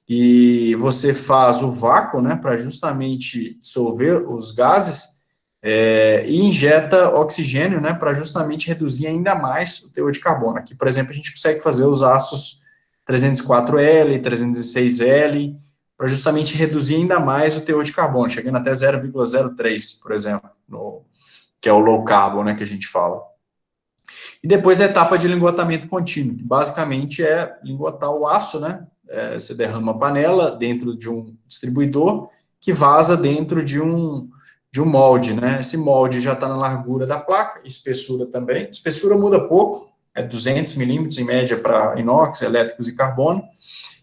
e você faz o vácuo, né, para justamente dissolver os gases é, e injeta oxigênio, né, para justamente reduzir ainda mais o teor de carbono. Aqui, por exemplo, a gente consegue fazer os aços 304L, 306L, para justamente reduzir ainda mais o teor de carbono, chegando até 0,03, por exemplo, no, que é o low carbon, né, que a gente fala. E depois a etapa de linguatamento contínuo, que basicamente é linguatar o aço, né, é, você derrama a panela dentro de um distribuidor que vaza dentro de um, de um molde, né, esse molde já está na largura da placa, espessura também, espessura muda pouco, é 200 milímetros em média para inox, elétricos e carbono,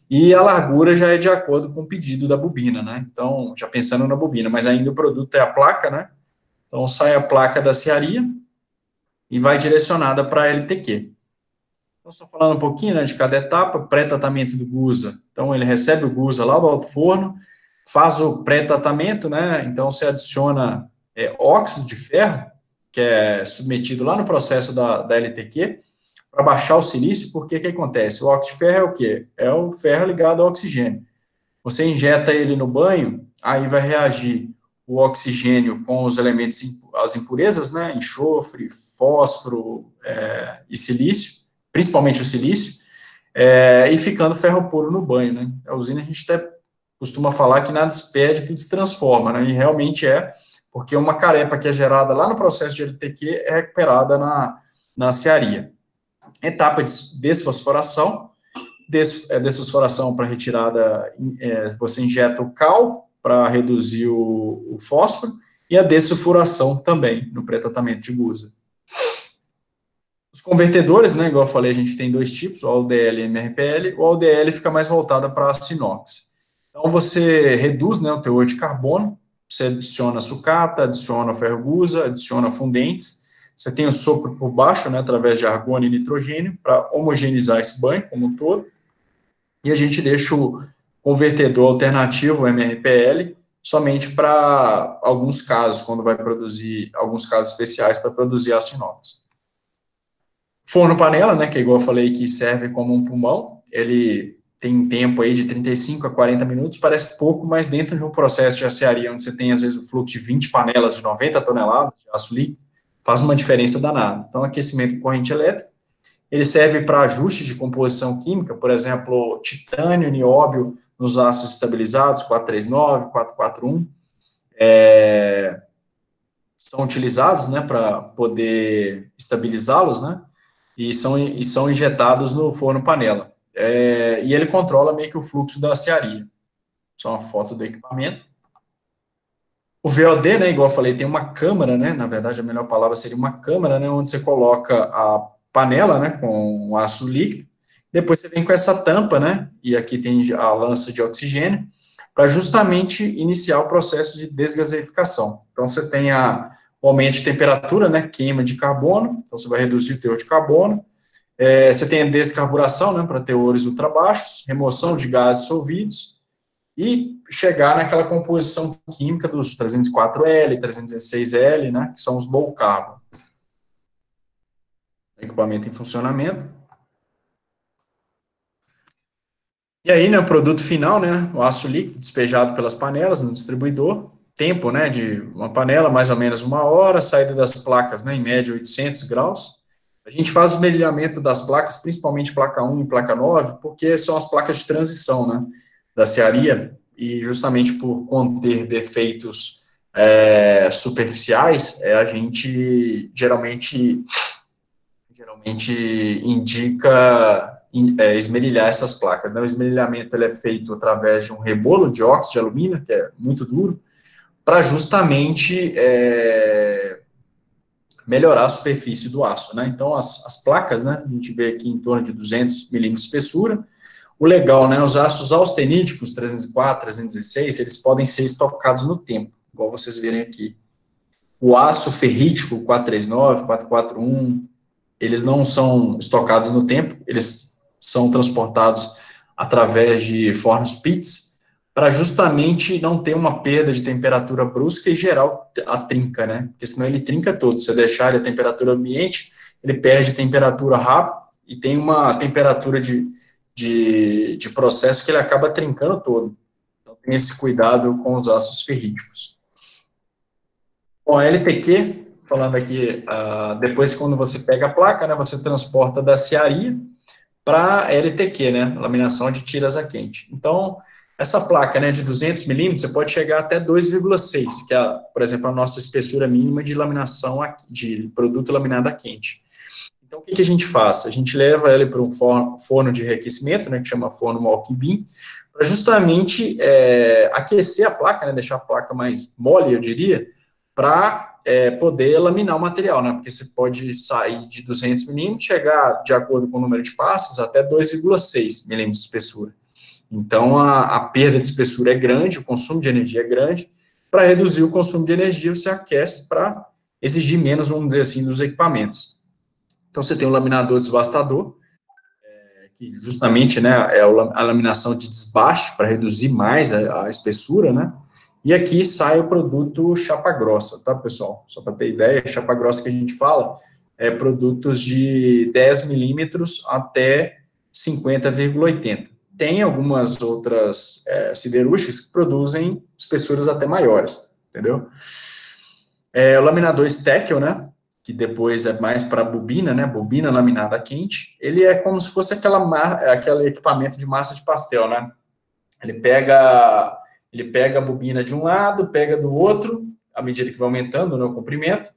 e a largura já é de acordo com o pedido da bobina, né? Então, já pensando na bobina, mas ainda o produto é a placa, né? Então, sai a placa da cearia e vai direcionada para a LTQ. Então, só falando um pouquinho né, de cada etapa, pré-tratamento do Gusa. Então, ele recebe o Gusa lá do alto forno, faz o pré-tratamento, né? Então, você adiciona é, óxido de ferro, que é submetido lá no processo da, da LTQ, para baixar o silício, porque o que acontece? O óxido de ferro é o quê? É o ferro ligado ao oxigênio. Você injeta ele no banho, aí vai reagir o oxigênio com os elementos, as impurezas, né, enxofre, fósforo é, e silício, principalmente o silício, é, e ficando ferro puro no banho, né. A usina a gente até costuma falar que nada se perde, tudo se transforma, né, e realmente é, porque uma carepa que é gerada lá no processo de LTQ é recuperada na, na cearia etapa de desfosforação, des, é, desfosforação para retirada, é, você injeta o cal para reduzir o, o, fósforo, e a dessulfuração também, no pré-tratamento de gusa. Os convertedores, né, igual eu falei, a gente tem dois tipos, o ALDL e o MRPL, o ALDL fica mais voltado para a inox. Então, você reduz né, o teor de carbono, você adiciona sucata, adiciona ferro gusa, adiciona fundentes, você tem o sopro por baixo, né, através de argônio e nitrogênio, para homogeneizar esse banho como um todo. E a gente deixa o convertedor alternativo, MRPL, somente para alguns casos, quando vai produzir, alguns casos especiais para produzir aço inox. Forno panela, né, que é igual eu falei, que serve como um pulmão, ele tem tempo aí de 35 a 40 minutos, parece pouco, mas dentro de um processo de acearia, onde você tem, às vezes, o fluxo de 20 panelas de 90 toneladas de aço líquido, faz uma diferença danada. Então, aquecimento com corrente elétrica, ele serve para ajuste de composição química, por exemplo, titânio, nióbio nos aços estabilizados, 439, 441, é, são utilizados, né, para poder estabilizá-los, né, e são, e são injetados no forno panela. É, e ele controla meio que o fluxo da cearia. Só uma foto do equipamento. O VOD, né, igual eu falei, tem uma câmara, né, na verdade a melhor palavra seria uma câmara, né, onde você coloca a panela, né, com o aço líquido, depois você vem com essa tampa, né, e aqui tem a lança de oxigênio, para justamente iniciar o processo de desgaseificação. Então, você tem a, o aumento de temperatura, né, queima de carbono, então você vai reduzir o teor de carbono, é, você tem a descarburação, né, para teores ultrabaixos, remoção de gases dissolvidos, e chegar naquela composição química dos 304L, 316L, né, que são os low carbon. Equipamento em funcionamento. E aí, né, o produto final, né, o aço líquido despejado pelas panelas no distribuidor, tempo, né, de uma panela, mais ou menos uma hora, saída das placas, né, em média 800 graus. A gente faz o melhoramento das placas, principalmente placa 1 e placa 9, porque são as placas de transição, né, da cearia, e justamente por conter defeitos é, superficiais, é, a gente geralmente, geralmente indica é, esmerilhar essas placas. Né? O esmerilhamento ele é feito através de um rebolo de óxido de alumínio, que é muito duro, para justamente é, melhorar a superfície do aço, né? Então, as, as placas, né, a gente vê aqui em torno de 200 milímetros de espessura. O legal, né, os aços austeníticos, 304, 316, eles podem ser estocados no tempo, igual vocês verem aqui. O aço ferrítico, 439, 441, eles não são estocados no tempo, eles são transportados através de fornos pits, para justamente não ter uma perda de temperatura brusca e gerar a trinca, né? Porque senão ele trinca todo. Se você deixar ele a temperatura ambiente, ele perde temperatura rápido e tem uma temperatura de, de, de processo que ele acaba trincando todo. Então tem esse cuidado com os aços ferríticos. Bom, a LTQ, falando aqui, uh, depois quando você pega a placa, né, você transporta da cearia para LTQ, né, laminação de tiras a quente. Então, essa placa né, de 200 milímetros, você pode chegar até 2,6, que é, por exemplo, a nossa espessura mínima de laminação de produto laminado a quente. Então, o que, que a gente faz? A gente leva ele para um forno de reaquecimento, né, que chama forno walk beam, para justamente é, aquecer a placa, né, deixar a placa mais mole, eu diria, para é, poder laminar o material, né, porque você pode sair de 200 milímetros, chegar, de acordo com o número de passos, até 2,6 milímetros de espessura. Então, a, a, perda de espessura é grande, o consumo de energia é grande. Para reduzir o consumo de energia, você aquece para exigir menos, vamos dizer assim, dos equipamentos. Então, você tem o laminador desbastador, é, que justamente né, é a laminação de desbaste para reduzir mais a, a, espessura, né? E aqui sai o produto chapa grossa, tá, pessoal? Só para ter ideia, chapa grossa que a gente fala é produtos de 10 milímetros até 50,80 tem algumas outras é, siderúrgicas que produzem espessuras até maiores, entendeu? É, o laminador Steckel, né, que depois é mais para bobina, né, bobina laminada quente, ele é como se fosse aquela aquele equipamento de massa de pastel, né? Ele pega ele pega a bobina de um lado, pega do outro, à medida que vai aumentando né, o comprimento,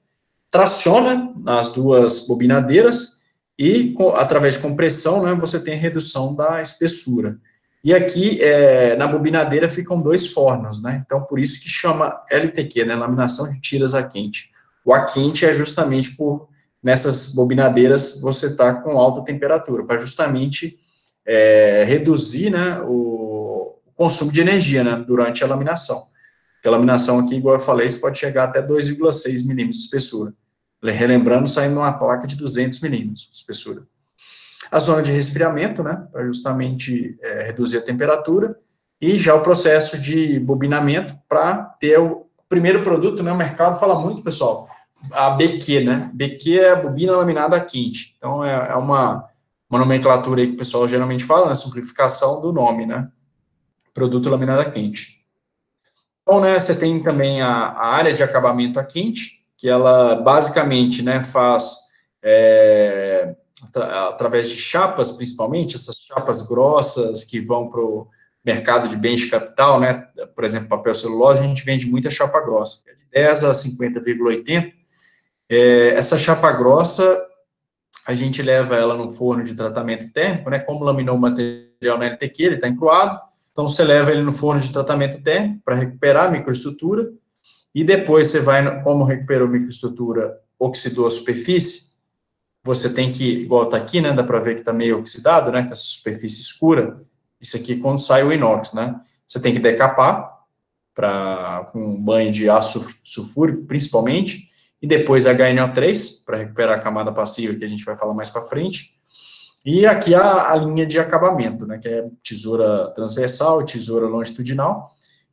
traciona nas duas bobinadeiras e através de compressão, né, você tem a redução da espessura. E aqui, é, na bobinadeira, ficam dois fornos, né, então por isso que chama LTQ, né, laminação de tiras a quente. O a quente é justamente por, nessas bobinadeiras, você está com alta temperatura, para justamente é, reduzir, né, o, o consumo de energia, né, durante a laminação. Porque a laminação aqui, igual eu falei, pode chegar até 2,6 milímetros de espessura. Relembrando, saindo uma placa de 200 milímetros de espessura. A zona de resfriamento, né, para justamente é, reduzir a temperatura, e já o processo de bobinamento para ter o primeiro produto, né, o mercado fala muito, pessoal, a BQ, né, BQ é a bobina laminada quente, então é, é uma, uma nomenclatura que o pessoal geralmente fala, né, simplificação do nome, né, produto laminada quente. Então, né, você tem também a, a área de acabamento a quente, que ela basicamente né, faz é, através de chapas, principalmente, essas chapas grossas que vão para o mercado de bens de capital, né, por exemplo, papel celulose, a gente vende muita chapa grossa, é de 10 a 50,80. É, essa chapa grossa, a gente leva ela no forno de tratamento térmico, né, como laminou o material na LTQ, ele está encruado, então você leva ele no forno de tratamento térmico para recuperar a microestrutura, e depois você vai, como recuperou microestrutura, oxidou a superfície, você tem que, igual está aqui, né, dá para ver que está meio oxidado, né, com essa superfície escura, isso aqui quando sai o inox, né, você tem que decapar, para com banho de aço sulfúrico, principalmente, e depois HNO3, para recuperar a camada passiva, que a gente vai falar mais para frente, e aqui a, a linha de acabamento, né, que é tesoura transversal, tesoura longitudinal,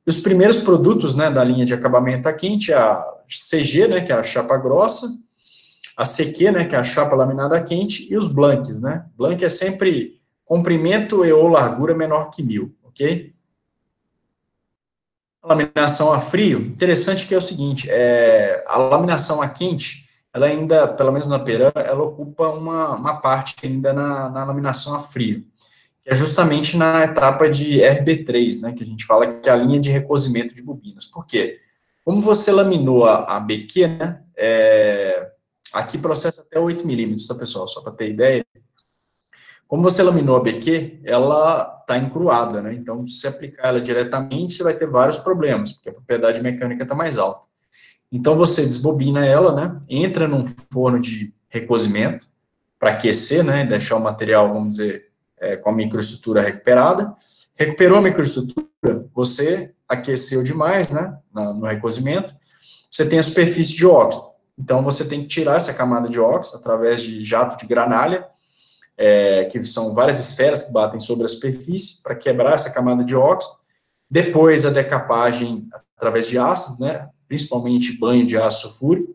os primeiros produtos né, da linha de acabamento a quente é a CG, né, que é a chapa grossa, a CQ, né, que é a chapa laminada a quente, e os blanks, né? Blank é sempre comprimento e ou largura menor que mil, ok? A laminação a frio, interessante que é o seguinte, é, a laminação a quente, ela ainda, pelo menos na Peran, ela ocupa uma, uma parte ainda na, na laminação a frio é justamente na etapa de RB3, né, que a gente fala que é a linha de recozimento de bobinas. Por quê? Como você laminou a, a BQ, né, é, aqui processa até 8 milímetros, tá, pessoal? Só para ter ideia. Como você laminou a BQ, ela está encruada, né? Então, se aplicar ela diretamente, você vai ter vários problemas, porque a propriedade mecânica está mais alta. Então você desbobina ela, né? Entra num forno de recozimento para aquecer, né? Deixar o material, vamos dizer, é, com a microestrutura recuperada. Recuperou a microestrutura, você aqueceu demais, né? no recozimento. Você tem a superfície de óxido. Então você tem que tirar essa camada de óxido através de jato de granalha, é, que são várias esferas que batem sobre a superfície para quebrar essa camada de óxido. Depois a decapagem através de ácido, né? principalmente banho de ácido sulfúrico,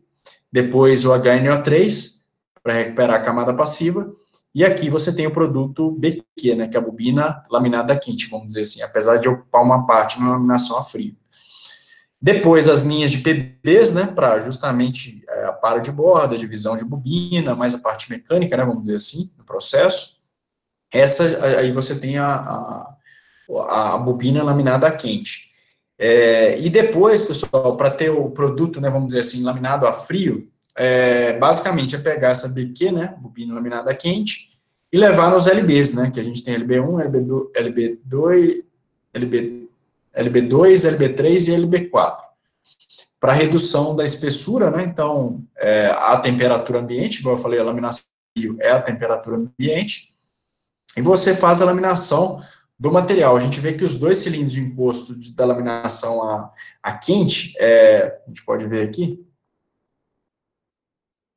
depois o HNO3, para recuperar a camada passiva, e aqui você tem o produto BQ, né, que é a bobina laminada quente, vamos dizer assim, apesar de ocupar uma parte na laminação a frio. Depois as linhas de PBs, né, para justamente é, a para de borda, divisão de bobina, mais a parte mecânica, né, vamos dizer assim, do processo. Essa, aí você tem a, a, a bobina laminada quente. É, e depois, pessoal, para ter o produto, né, vamos dizer assim, laminado a frio, é, basicamente é pegar essa BQ, né, bobina laminada quente, e levar nos LBs, né, que a gente tem LB1, LB2, LB2, LB, LB2 LB3 e LB4. Para redução da espessura, né, então, é, a temperatura ambiente, igual eu falei, a laminação é a temperatura ambiente, e você faz a laminação do material. A gente vê que os dois cilindros de encosto de, da laminação a, a quente, é, a gente pode ver aqui,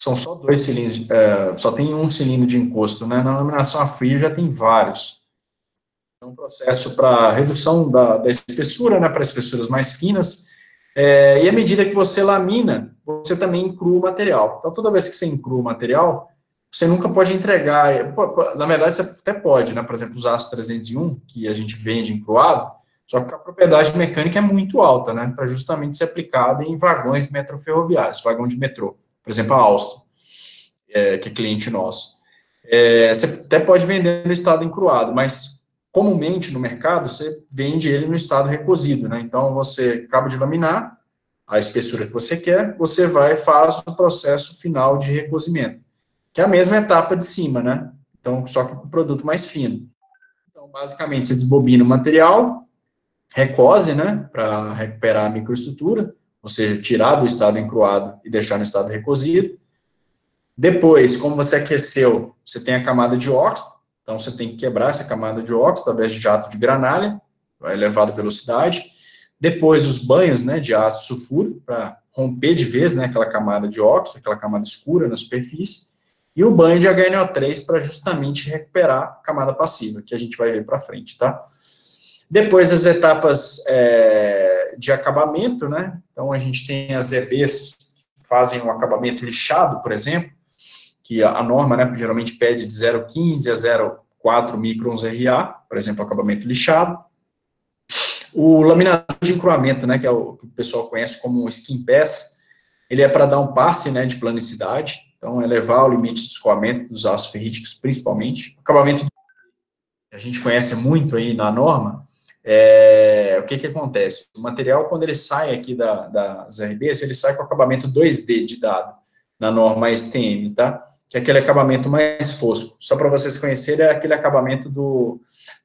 são só dois cilindros, é, só tem um cilindro de encosto, né? Na laminação a frio já tem vários. É um processo para redução da, da, espessura, né, para espessuras mais finas, é, e à medida que você lamina, você também incrua o material. Então, toda vez que você incrua o material, você nunca pode entregar, na verdade, você até pode, né? Por exemplo, os aços 301, que a gente vende encruado, só que a propriedade mecânica é muito alta, né? Para justamente ser aplicada em vagões metroferroviários, vagão de metrô. Por exemplo, a Alstom, é, que é cliente nosso. É, você até pode vender no estado encruado, mas comumente no mercado você vende ele no estado recozido, né? Então você acaba de laminar a espessura que você quer, você vai e faz o processo final de recozimento que é a mesma etapa de cima, né? Então, só que com o produto mais fino. Então, basicamente, você desbobina o material, recose, né, para recuperar a microestrutura, ou seja, tirar do estado encruado e deixar no estado recosido. Depois, como você aqueceu, você tem a camada de óxido, então você tem que quebrar essa camada de óxido através de jato de granalha, a elevada velocidade. Depois, os banhos, né, de ácido sulfúrico, para romper de vez, né, aquela camada de óxido, aquela camada escura na superfície e o banho de HNO3 para justamente recuperar a camada passiva, que a gente vai ver para frente, tá? Depois as etapas é, de acabamento, né? Então a gente tem as EBs que fazem o um acabamento lixado, por exemplo, que a, norma, né, geralmente pede de 0,15 a 0,4 microns RA, por exemplo, acabamento lixado. O laminador de encruamento, né, que é o que o pessoal conhece como skin pass, ele é para dar um passe, né, de planicidade, então, elevar o limite de escoamento dos aços ferríticos, principalmente. Acabamento a gente conhece muito aí na norma, é, o que que acontece? O material, quando ele sai aqui da, das RBs, ele sai com acabamento 2D de dado, na norma STM, tá? Que é aquele acabamento mais fosco. Só para vocês conhecerem, é aquele acabamento do,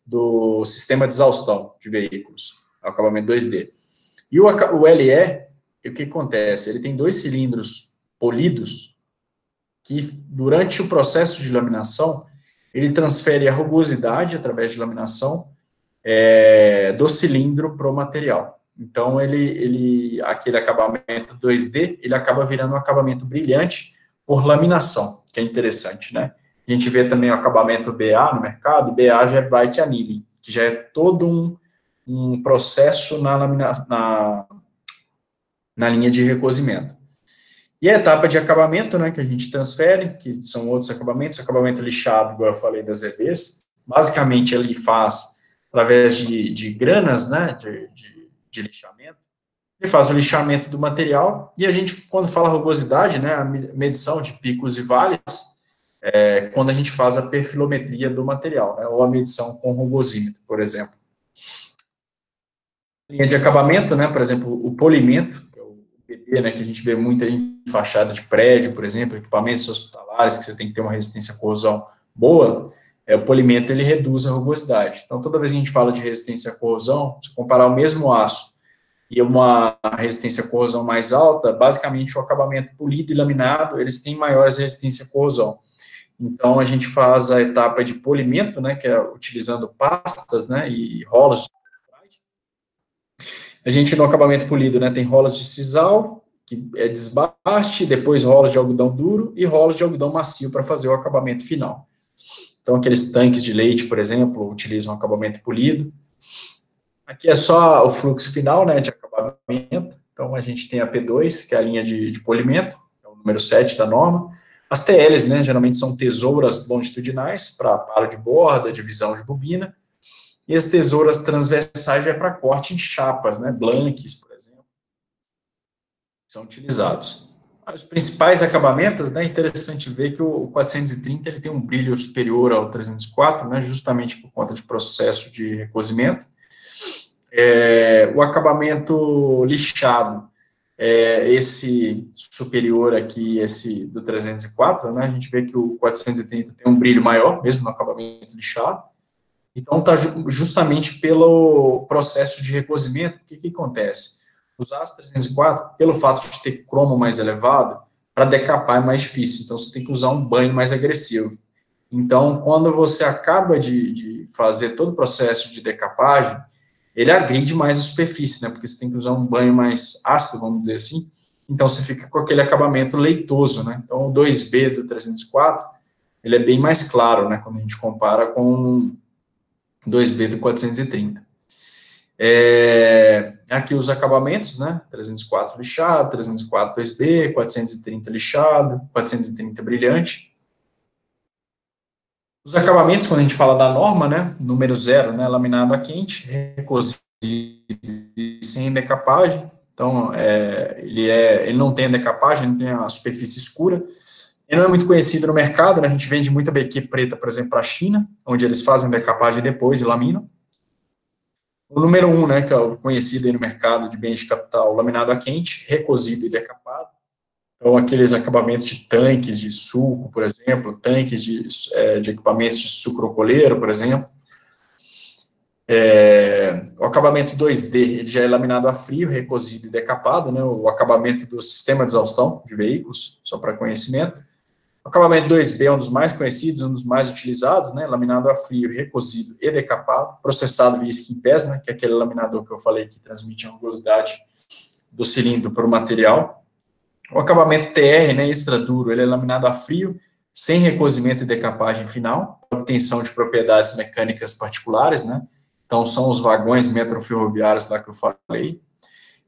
do sistema de exaustão de veículos, é o acabamento 2D. E o, o LE, o que acontece? Ele tem dois cilindros polidos, que durante o processo de laminação, ele transfere a rugosidade através de laminação é, do cilindro para o material. Então, ele, ele, aquele acabamento 2D, ele acaba virando um acabamento brilhante por laminação, que é interessante, né? A gente vê também o acabamento BA no mercado, BA já é Bright Annealing, que já é todo um, um processo na, lamina, na, na linha de recozimento. E a etapa de acabamento, né, que a gente transfere, que são outros acabamentos, acabamento lixado, igual eu falei das EVs, basicamente ele faz através de, de granas, né, de, de, de, lixamento, ele faz o lixamento do material, e a gente, quando fala rugosidade, né, a medição de picos e vales, é quando a gente faz a perfilometria do material, né, ou a medição com rugosímetro, por exemplo. Linha de acabamento, né, por exemplo, o polimento, PP, né, que a gente vê muita em fachada de prédio, por exemplo, equipamentos hospitalares, que você tem que ter uma resistência à corrosão boa, é, o polimento ele reduz a rugosidade. Então, toda vez que a gente fala de resistência à corrosão, se comparar o mesmo aço e uma resistência à corrosão mais alta, basicamente o acabamento polido e laminado, eles têm maiores resistência à corrosão. Então, a gente faz a etapa de polimento, né, que é utilizando pastas, né, e rolas. A gente, no acabamento polido, né, tem rolas de sisal, que é desbaste, depois rolas de algodão duro e rolas de algodão macio para fazer o acabamento final. Então, aqueles tanques de leite, por exemplo, utilizam acabamento polido. Aqui é só o fluxo final, né, de acabamento. Então, a gente tem a P2, que é a linha de, de polimento, é o número 7 da norma. As TLs, né, geralmente são tesouras longitudinais para paro de borda, divisão de bobina, e as tesouras transversais já é para corte em chapas, né, blanques, por exemplo, são utilizados. Os principais acabamentos, né, é interessante ver que o 430 ele tem um brilho superior ao 304, né, justamente por conta de processo de recozimento. É, o acabamento lixado, é, esse superior aqui, esse do 304, né, a gente vê que o 430 tem um brilho maior, mesmo no acabamento lixado. Então, está justamente pelo processo de recozimento, o que, que acontece? Os aços 304, pelo fato de ter cromo mais elevado, para decapar é mais difícil, então você tem que usar um banho mais agressivo. Então, quando você acaba de, de fazer todo o processo de decapagem, ele agride mais a superfície, né? Porque você tem que usar um banho mais ácido, vamos dizer assim. Então você fica com aquele acabamento leitoso, né? Então o 2B do 304, ele é bem mais claro, né? Quando a gente compara com 2B do 430. É, aqui os acabamentos, né? 304 lixado, 304 2B, 430 lixado, 430 brilhante. Os acabamentos, quando a gente fala da norma, né, número zero, né, laminado a quente, recozido sem decapagem, então é, ele, é, ele não tem a decapagem, ele tem a superfície escura, ele não é muito conhecido no mercado, né, a gente vende muita BQ preta, por exemplo, para a China, onde eles fazem decapagem depois e laminam. O número um, né, que é o conhecido aí no mercado de bens de capital, laminado a quente, recozido e decapado. Então, aqueles acabamentos de tanques de suco, por exemplo, tanques de, é, de equipamentos de sucrocoleiro, por exemplo. É, o acabamento 2D, ele já é laminado a frio, recozido e decapado, né, o acabamento do sistema de exaustão de veículos, só para conhecimento. O acabamento 2B é um dos mais conhecidos, um dos mais utilizados, né, laminado a frio, recozido e decapado, processado via skin pass, né, que é aquele laminador que eu falei que transmite a rugosidade do cilindro para o material. O acabamento TR, né, extra duro, ele é laminado a frio, sem recozimento e decapagem final, obtenção de propriedades mecânicas particulares, né, então são os vagões metroferroviários lá que eu falei.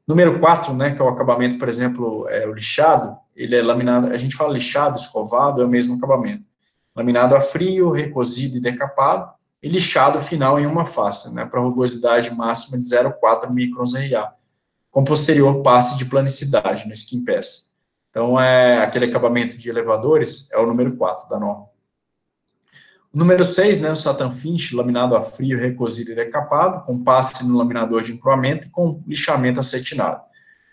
Número 4, né, que é o acabamento, por exemplo, é o lixado, ele é laminado, a gente fala lixado, escovado, é o mesmo acabamento. Laminado a frio, recozido e decapado, e lixado final em uma face, né, para rugosidade máxima de 0,4 microns RA, com posterior passe de planicidade no skin pass. Então, é aquele acabamento de elevadores é o número 4 da norma. O número 6, né, o Satan Finch, laminado a frio, recozido e decapado, com passe no laminador de encroamento e com lixamento acetinado.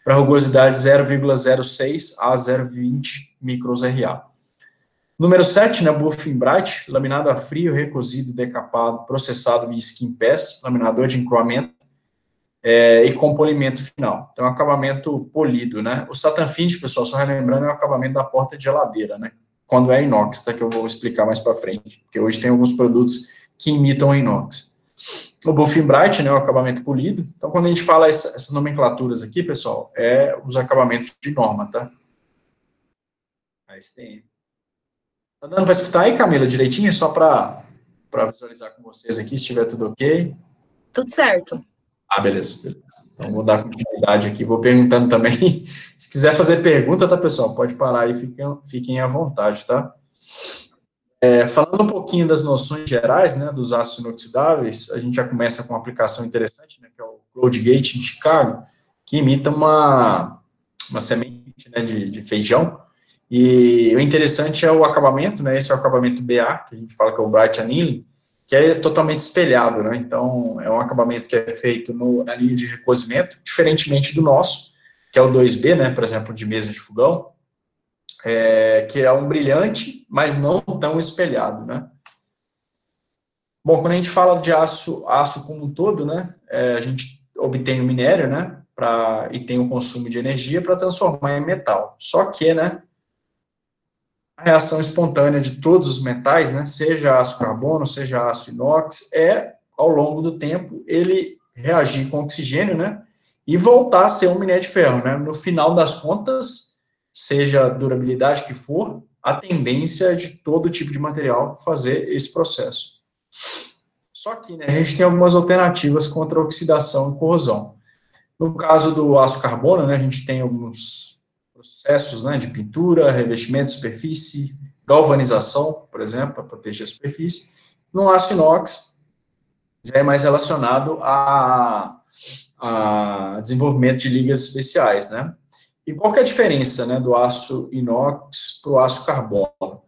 Para rugosidade 0,06 a 0,20 micros RA. Número 7, né, Buffing Bright, laminado a frio, recozido, decapado, processado via skin pass, laminador de encroamento, é, e com polimento final. Então, acabamento polido, né? O Satan Finish, pessoal, só relembrando, é o acabamento da porta de geladeira, né? Quando é inox, tá? Que eu vou explicar mais para frente, porque hoje tem alguns produtos que imitam inox. O Buffin Bright, né, o acabamento polido. Então, quando a gente fala essa, essas nomenclaturas aqui, pessoal, é os acabamentos de norma, tá? STM. Tá dando para escutar aí, Camila, direitinho? Só para visualizar com vocês aqui, se estiver tudo ok. Tudo certo. Ah, beleza, beleza. Então, vou dar continuidade aqui. Vou perguntando também. Se quiser fazer pergunta, tá, pessoal? Pode parar aí, fiquem, fiquem à vontade, tá? É, falando um pouquinho das noções gerais, né, dos ácidos inoxidáveis, a gente já começa com uma aplicação interessante, né, que é o Cloudgate em Chicago, que imita uma, uma semente né, de, de feijão, e o interessante é o acabamento, né, esse é o acabamento BA, que a gente fala que é o Bright Annealing, que é totalmente espelhado, né? Então, é um acabamento que é feito no, na linha de recozimento, diferentemente do nosso, que é o 2B, né? Por exemplo, de mesa de fogão, é, que é um brilhante, mas não tão espelhado, né? Bom, quando a gente fala de aço, aço como um todo, né? É, a gente obtém o minério, né? pra, e tem o consumo de energia para transformar em metal. Só que, né, a reação espontânea de todos os metais, né, seja aço carbono, seja aço inox, é, ao longo do tempo, ele reagir com oxigênio, né, e voltar a ser um minério de ferro, né? No final das contas, seja a durabilidade que for, a tendência é de todo tipo de material fazer esse processo. Só que né, a gente tem algumas alternativas contra oxidação e corrosão. No caso do aço carbono, né, a gente tem alguns processos né, de pintura, revestimento de superfície, galvanização, por exemplo, para proteger a superfície. No aço inox, já é mais relacionado a a desenvolvimento de ligas especiais, né? E qual que é a diferença, né, do aço inox para o aço carbono?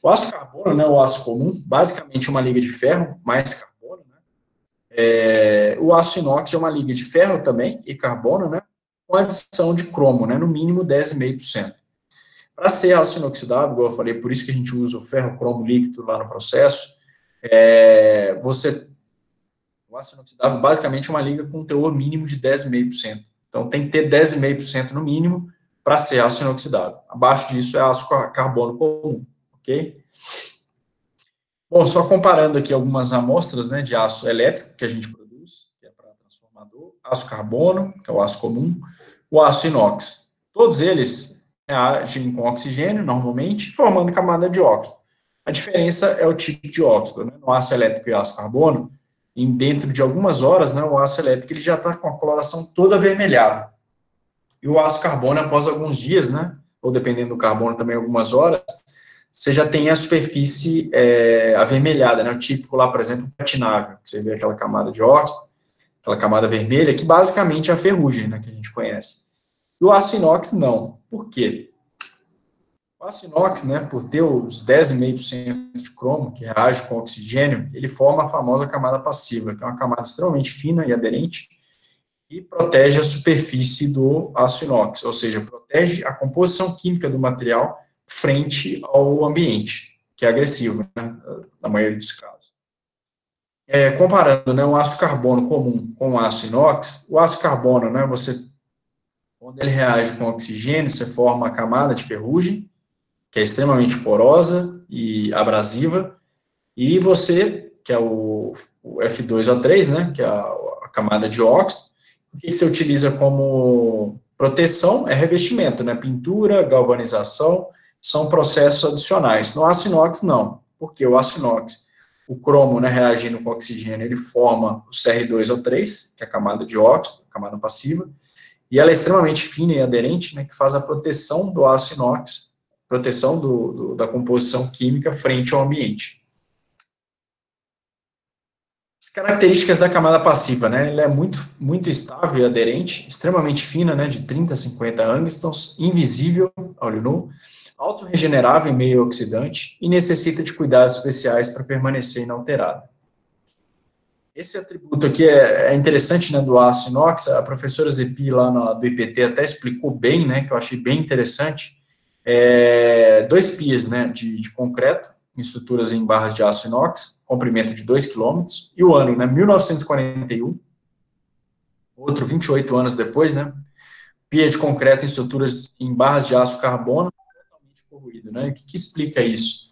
O aço carbono, né, o aço comum, basicamente é uma liga de ferro mais carbono, né? É, o aço inox é uma liga de ferro também e carbono, né? Com adição de cromo, né, no mínimo 10,5%. Para ser aço inoxidável, igual eu falei, por isso que a gente usa o ferro cromo líquido lá no processo, é, você o aço inoxidável basicamente é uma liga com teor mínimo de 10,5%. Então tem que ter 10,5% no mínimo para ser aço inoxidável. Abaixo disso é aço carbono comum, ok? Bom, só comparando aqui algumas amostras né, de aço elétrico que a gente produz, que é para transformador, aço carbono, que é o aço comum, o aço inox. Todos eles reagem com oxigênio, normalmente, formando camada de óxido. A diferença é o tipo de óxido. Né? No aço elétrico e aço carbono, em dentro de algumas horas, né, o aço elétrico ele já está com a coloração toda avermelhada. E o aço carbono, após alguns dias, né, ou dependendo do carbono também algumas horas, você já tem a superfície é, avermelhada, né, o típico lá, por exemplo, patinável, você vê aquela camada de óxido, aquela camada vermelha, que basicamente é a ferrugem, né, que a gente conhece. E o aço inox, não. Por quê? O aço inox, né, por ter os 10,5% de cromo que reage com oxigênio, ele forma a famosa camada passiva, que é uma camada extremamente fina e aderente e protege a superfície do aço inox, ou seja, protege a composição química do material frente ao ambiente, que é agressivo, né, na maioria dos casos. É, comparando né, o aço carbono comum com o aço inox, o aço carbono, né, você, quando ele reage com oxigênio, você forma a camada de ferrugem, que é extremamente porosa e abrasiva, e você, que é o, o F2O3, né, que é a, a camada de óxido, o que, você utiliza como proteção é revestimento, né, pintura, galvanização, são processos adicionais. No aço inox, não, porque o aço inox, o cromo, né, reagindo com oxigênio, ele forma o CR2O3, que é a camada de óxido, camada passiva, e ela é extremamente fina e aderente, né, que faz a proteção do aço inox proteção do, do, da composição química frente ao ambiente. As características da camada passiva, né? Ela é muito, muito estável e aderente, extremamente fina, né? De 30 a 50 angstroms, invisível ao olho nu, autorregenerável em meio oxidante e necessita de cuidados especiais para permanecer inalterada. Esse atributo aqui é, é, interessante, né, do aço inox, a professora Zepi lá no, do IPT até explicou bem, né, que eu achei bem interessante, é, dois pias né, de, de, concreto, em estruturas em barras de aço inox, comprimento de 2 km, e o ano, né, 1941, outro 28 anos depois, né, pia de concreto em estruturas em barras de aço carbono, totalmente corroído, né, o que, que explica isso?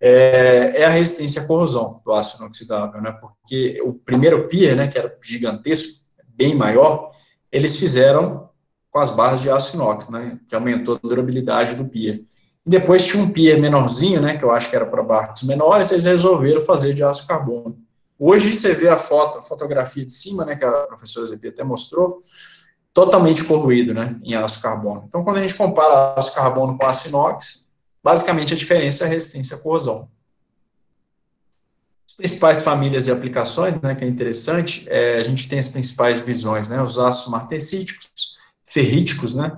É, é, a resistência à corrosão do aço inoxidável, né, porque o primeiro pia, né, que era gigantesco, bem maior, eles fizeram com as barras de aço inox, né, que aumentou a durabilidade do pier. E depois tinha um pier menorzinho, né, que eu acho que era para barcos menores, eles resolveram fazer de aço carbono. Hoje você vê a foto, a fotografia de cima, né, que a professora ZP até mostrou, totalmente corroído, né, em aço carbono. Então, quando a gente compara aço carbono com aço inox, basicamente a diferença é a resistência à corrosão. As principais famílias e aplicações, né, que é interessante, é, a gente tem as principais divisões, né, os aços martensíticos, ferríticos, né?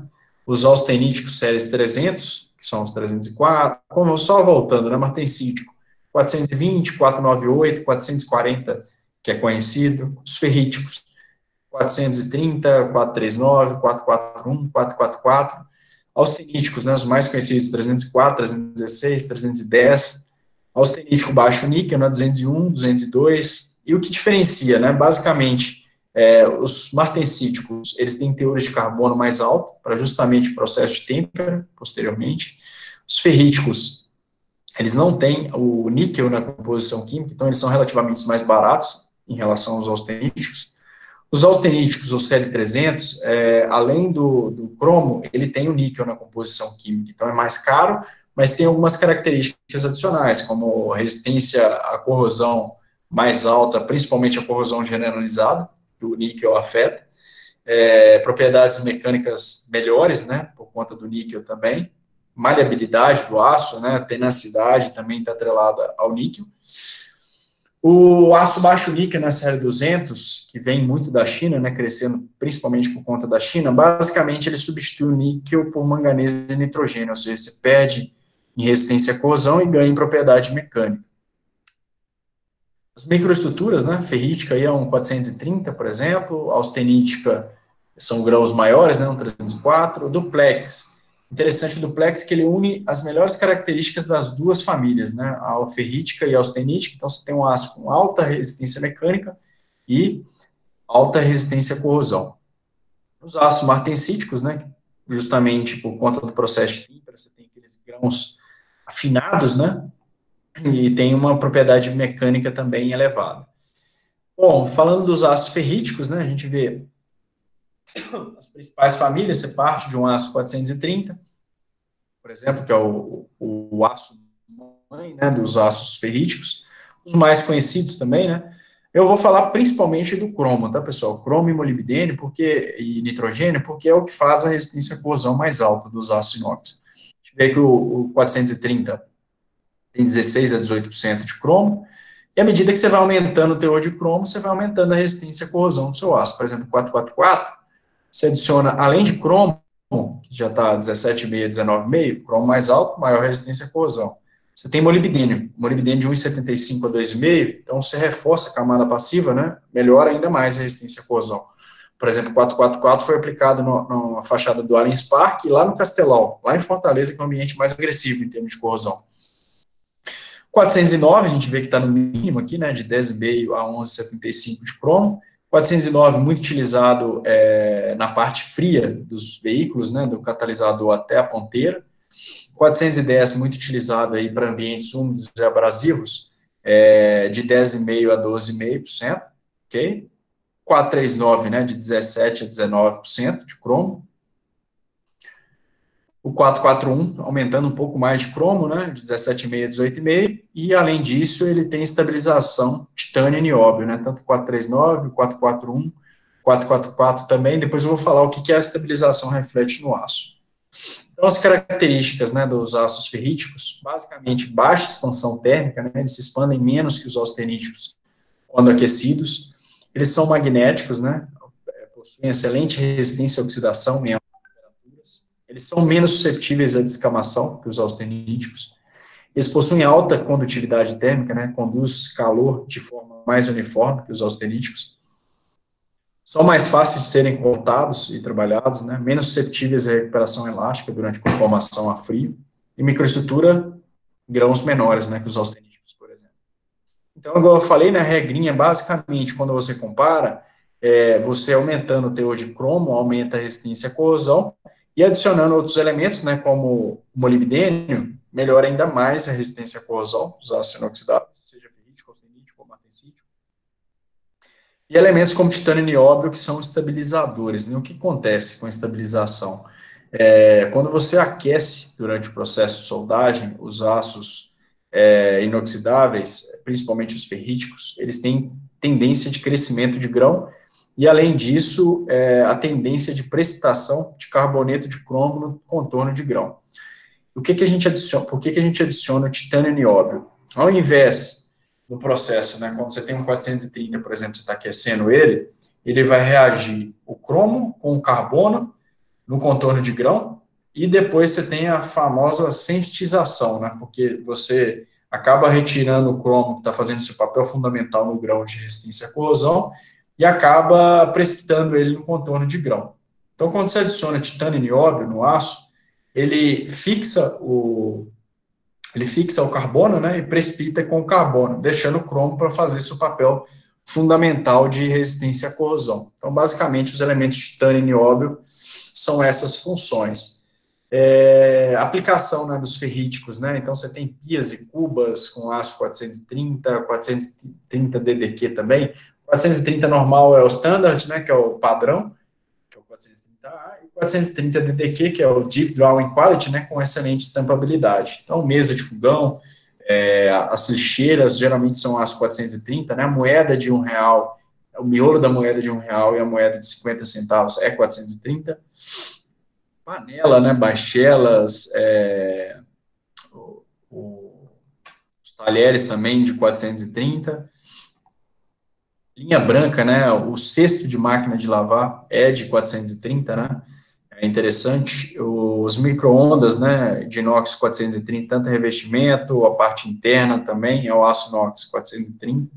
Os austeníticos séries 300, que são os 304, como só voltando, né? Martensítico, 420, 498, 440, que é conhecido. Os ferríticos, 430, 439, 441, 444. Austeníticos, né? Os mais conhecidos, 304, 316, 310. Austenítico baixo níquel, né? 201, 202. E o que diferencia, né? Basicamente, É, os martensíticos, eles têm teores de carbono mais alto, para justamente o processo de têmpera, posteriormente. Os ferríticos, eles não têm o níquel na composição química, então eles são relativamente mais baratos em relação aos austeníticos. Os austeníticos, o CL300, é, além do, do cromo, ele tem o níquel na composição química, então é mais caro, mas tem algumas características adicionais, como resistência à corrosão mais alta, principalmente a corrosão generalizada, que o níquel afeta, é, propriedades mecânicas melhores, né, por conta do níquel também, maleabilidade do aço, né, tenacidade também está atrelada ao níquel, o aço baixo níquel na série 200, que vem muito da China, né, crescendo principalmente por conta da China, basicamente ele substitui o níquel por manganês e nitrogênio, ou seja, você perde em resistência à corrosão e ganha em propriedade mecânica. As microestruturas, né, ferrítica aí é um 430, por exemplo, austenítica são grãos maiores, né, um 304, duplex, Interessante o duplex que ele une as melhores características das duas famílias, né, a alferrítica e a austenítica, então você tem um aço com alta resistência mecânica e alta resistência à corrosão. Os aços martensíticos, né, justamente por conta do processo de tímpera, você tem aqueles grãos afinados, né, e tem uma propriedade mecânica também elevada. Bom, falando dos aços ferríticos, né, a gente vê as principais famílias, você parte de um aço 430, por exemplo, que é o, o, o aço mãe, né, dos aços ferríticos, os mais conhecidos também, né, eu vou falar principalmente do cromo, tá, pessoal? Cromo e molibdênio porque, e nitrogênio, porque é o que faz a resistência à corrosão mais alta dos aços inox. A gente vê que o, o 430 tem 16 a 18% de cromo, e à medida que você vai aumentando o teor de cromo, você vai aumentando a resistência à corrosão do seu aço. Por exemplo, 444 você adiciona, além de cromo, que já está 17,5, 19,5, cromo mais alto, maior resistência à corrosão. Você tem molibdênio, molibdênio de 1,75 a 2,5, então você reforça a camada passiva, né? Melhora ainda mais a resistência à corrosão. Por exemplo, 444 foi aplicado na fachada do Allianz Parque lá no Castelão, lá em Fortaleza, que é um ambiente mais agressivo em termos de corrosão. 409, a gente vê que está no mínimo aqui, né, de 10,5 a 11,75 de cromo. 409, muito utilizado é, na parte fria dos veículos, né, do catalisador até a ponteira. 410, muito utilizado aí para ambientes úmidos e abrasivos, é, de 10,5% a 12,5%, ok? 439, né, de 17% a 19% de cromo o 441 aumentando um pouco mais de cromo, né, de 17,5 a 18,5, e além disso ele tem estabilização titânio e nióbio, né, tanto o 439, o 441, 444 também, depois eu vou falar o que, que a estabilização reflete no aço. Então as características, né, dos aços ferríticos, basicamente baixa expansão térmica, né, eles se expandem menos que os austeníticos quando aquecidos, eles são magnéticos, né, possuem excelente resistência à oxidação em eles são menos susceptíveis à descamação que os austeníticos. Eles possuem alta condutividade térmica, né, conduz calor de forma mais uniforme que os austeníticos. São mais fáceis de serem cortados e trabalhados, né, menos susceptíveis à recuperação elástica durante conformação a frio. E microestrutura, grãos menores, né, que os austeníticos, por exemplo. Então, igual eu falei, né, regrinha, basicamente, quando você compara, é, você aumentando o teor de cromo, aumenta a resistência à corrosão, e adicionando outros elementos, né, como o molibdênio, melhora ainda mais a resistência à corrosão dos ácidos inoxidáveis, seja ferrítico, austenítico ou martensítico. E elementos como titânio e nióbio, que são estabilizadores. Né? O que acontece com a estabilização? É, quando você aquece durante o processo de soldagem, os aços é, inoxidáveis, principalmente os ferríticos, eles têm tendência de crescimento de grão e, além disso, é, a tendência de precipitação de carboneto de cromo no contorno de grão. O que, que a gente adiciona? Por que, que a gente adiciona o titânio nióbio? Ao invés do processo, né, quando você tem um 430, por exemplo, você está aquecendo ele, ele vai reagir o cromo com o carbono no contorno de grão, e depois você tem a famosa sensitização, né, porque você acaba retirando o cromo que está fazendo seu papel fundamental no grão de resistência à corrosão, e acaba precipitando ele no contorno de grão. Então, quando você adiciona titânio e nióbio no aço, ele fixa o ele fixa o carbono, né, e precipita com o carbono, deixando o cromo para fazer seu papel fundamental de resistência à corrosão. Então, basicamente, os elementos titânio e nióbio são essas funções. É, aplicação né, dos ferríticos, né? Então, você tem pias e cubas com aço 430, 430 DDQ também. 430 normal é o standard, né, que é o padrão, que é o 430A, e 430 DDQ, que é o Deep Drawing Quality, né, com excelente estampabilidade. Então, mesa de fogão, é, as lixeiras geralmente são as 430, né? A moeda de um real, o miolo da moeda de um real e a moeda de 50 centavos é 430. Panela, né? Bachelas, é, o, o, os talheres também de 430. Linha branca, né? O cesto de máquina de lavar é de 430, né? é interessante. Os micro-ondas, né, de inox 430, tanto revestimento, a parte interna também, é o aço inox 430,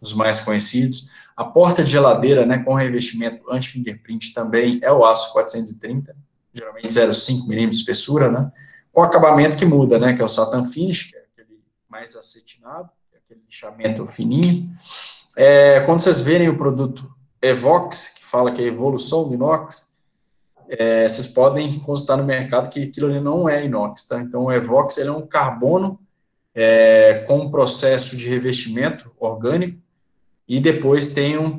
os mais conhecidos. A porta de geladeira, né, com revestimento anti-fingerprint também é o aço 430, geralmente 0,5 milímetros de espessura, né, com acabamento que muda, né, que é o satin finish, que é aquele mais acetinado, é aquele lixamento fininho. É, quando vocês verem o produto Evox, que fala que é evolução do inox, é, vocês podem consultar no mercado que aquilo ali não é inox, tá? Então, o Evox ele é um carbono é, com um processo de revestimento orgânico e depois tem um,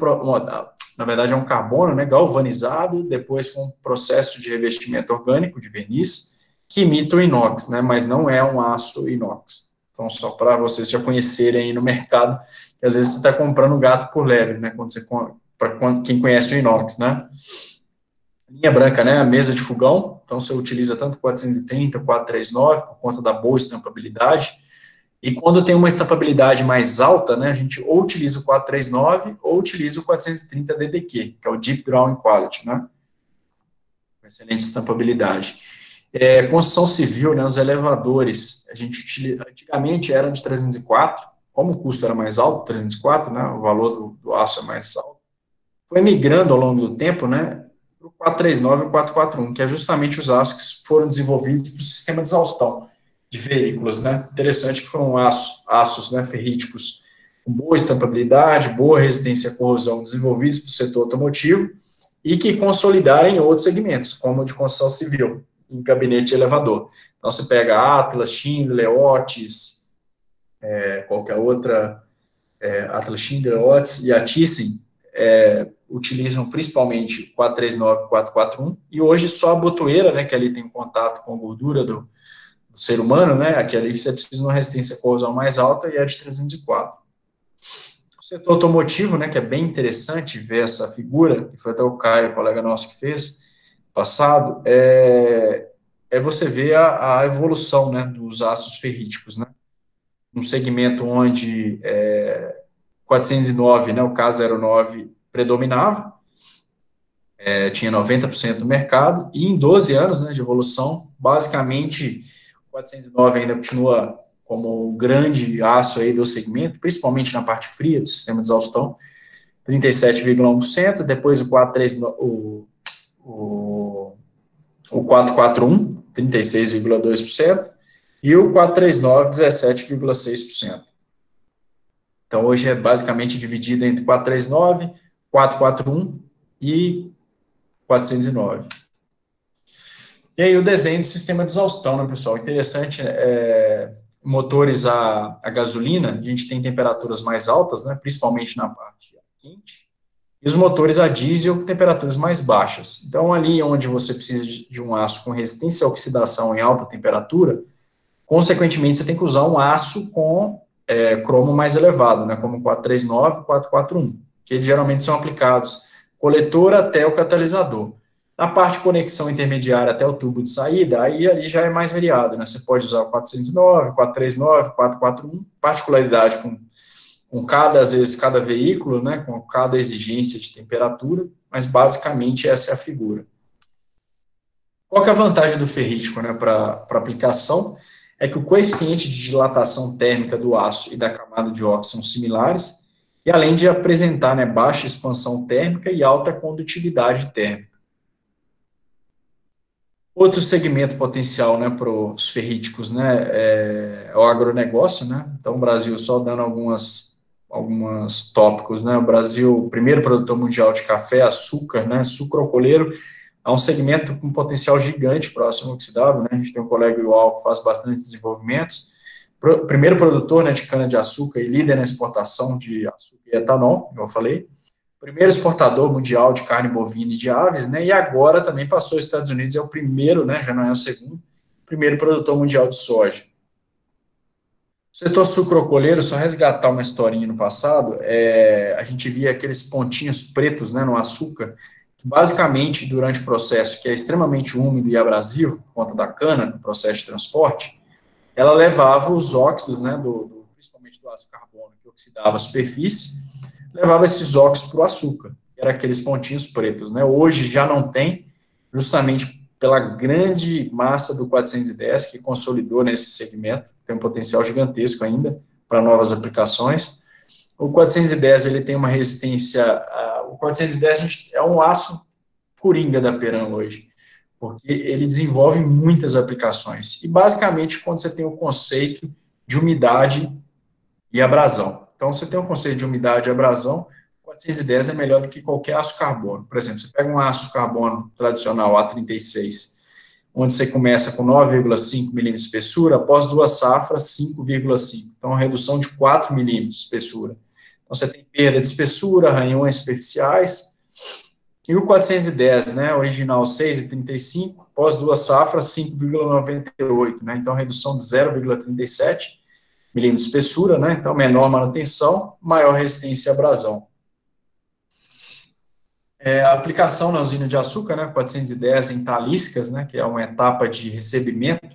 na verdade é um carbono, né, galvanizado, depois com um processo de revestimento orgânico de verniz que imita o inox, né, mas não é um aço inox. Então, só para vocês já conhecerem aí no mercado, que às vezes você está comprando gato por lebre, né, quando você para quem conhece o inox, né? linha branca, né, a mesa de fogão, então você utiliza tanto 430, 439, por conta da boa estampabilidade, e quando tem uma estampabilidade mais alta, né, a gente ou utiliza o 439 ou utiliza o 430 DDQ, que é o Deep Drawing Quality, né, excelente estampabilidade. É, construção civil, né, os elevadores, a gente utiliza, antigamente eram de 304, como o custo era mais alto, 304, né, o valor do, do aço é mais alto, foi migrando ao longo do tempo, né, para o 439 e o 441, que é justamente os aços que foram desenvolvidos para o sistema de exaustão de veículos, né? Interessante que foram aços, aços né, ferríticos com boa estampabilidade, boa resistência à corrosão, desenvolvidos para o setor automotivo e que consolidaram em outros segmentos, como o de construção civil, em gabinete de elevador. Então, você pega Atlas, Schindler, Otis, é, qualquer outra, é, Atlas, Schindler, Otis e a Thyssen, é, utilizam principalmente 439 e 441, e hoje só a botoeira, né, que ali tem contato com a gordura do, do ser humano, né, aquela ali você precisa de uma resistência corrosão mais alta e é de 304. O setor automotivo, né, que é bem interessante ver essa figura, que foi até o Caio, colega nosso que fez, passado, é, é você ver a, a evolução, né, dos aços ferríticos, né, um segmento onde é, 409, né, o caso 09, predominava, é, tinha 90% do mercado, e em 12 anos né, de evolução, basicamente, o 409 ainda continua como o grande aço aí do segmento, principalmente na parte fria do sistema de exaustão, 37,1%, depois o 439, o, o, o 441, 36,2%, e o 439, 17,6%. Então, hoje é basicamente dividido entre 439, 441 e 409. E aí o desenho do sistema de exaustão, né, pessoal? Interessante, é, motores a, a gasolina, a gente tem temperaturas mais altas, né, principalmente na parte quente, e os motores a diesel com temperaturas mais baixas. Então, ali onde você precisa de, um aço com resistência à oxidação em alta temperatura, consequentemente, você tem que usar um aço com é, cromo mais elevado, né, como 439 441 que geralmente são aplicados coletor até o catalisador. Na parte de conexão intermediária até o tubo de saída, aí ali já é mais variado, né? Você pode usar o 409, 439, 441, particularidade com, com cada, às vezes, cada veículo, né? Com cada exigência de temperatura, mas basicamente essa é a figura. Qual é a vantagem do ferrítico, né, para aplicação? É que o coeficiente de dilatação térmica do aço e da camada de óxido são similares, e além de apresentar né, baixa expansão térmica e alta condutividade térmica. Outro segmento potencial né, para os ferríticos né, é, é, o agronegócio. Né? Então, o Brasil, só dando algumas, alguns tópicos, né? O Brasil, primeiro produtor mundial de café, açúcar, né? Sucrocoleiro, é um segmento com potencial gigante próximo oxidável, né? A gente tem um colega igual que faz bastante desenvolvimentos. Pro, primeiro produtor né, de cana-de-açúcar e líder na exportação de açúcar e etanol, como eu falei. Primeiro exportador mundial de carne bovina e de aves, né? E agora também passou os Estados Unidos, é o primeiro, né? Já não é o segundo, primeiro produtor mundial de soja. Setor sucrocoleiro, só resgatar uma historinha no passado, é, a gente via aqueles pontinhos pretos né, no açúcar, basicamente, durante o processo, que é extremamente úmido e abrasivo, por conta da cana, no processo de transporte, ela levava os óxidos, né, do, do principalmente do ácido carbono, que oxidava a superfície, levava esses óxidos para o açúcar, que era aqueles pontinhos pretos. Né? Hoje já não tem, justamente pela grande massa do 410, que consolidou nesse segmento, tem um potencial gigantesco ainda para novas aplicações. O 410 ele tem uma resistência o 410 é um aço coringa da Peran hoje, porque ele desenvolve muitas aplicações. E basicamente, quando você tem o conceito de umidade e abrasão. Então, você tem um conceito de umidade e abrasão, 410 é melhor do que qualquer aço carbono. Por exemplo, você pega um aço carbono tradicional A36, onde você começa com 9,5 milímetros de espessura, após duas safras, 5,5. Então, uma redução de 4 milímetros de espessura. Então, você tem perda de espessura, arranhões superficiais. E o 410, né, original 6,35, pós duas safras, 5,98, né, então redução de 0,37 milímetros de espessura, né, então menor manutenção, maior resistência à abrasão. É, a aplicação na usina de açúcar, né, 410 em taliscas, né, que é uma etapa de recebimento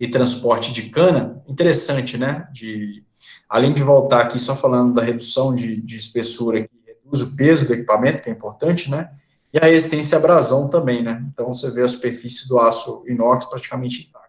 e transporte de cana, interessante, né, de Além de voltar aqui só falando da redução de, de espessura, que reduz o peso do equipamento, que é importante, né? E a resistência à abrasão também, né? Então você vê a superfície do aço inox praticamente intacta.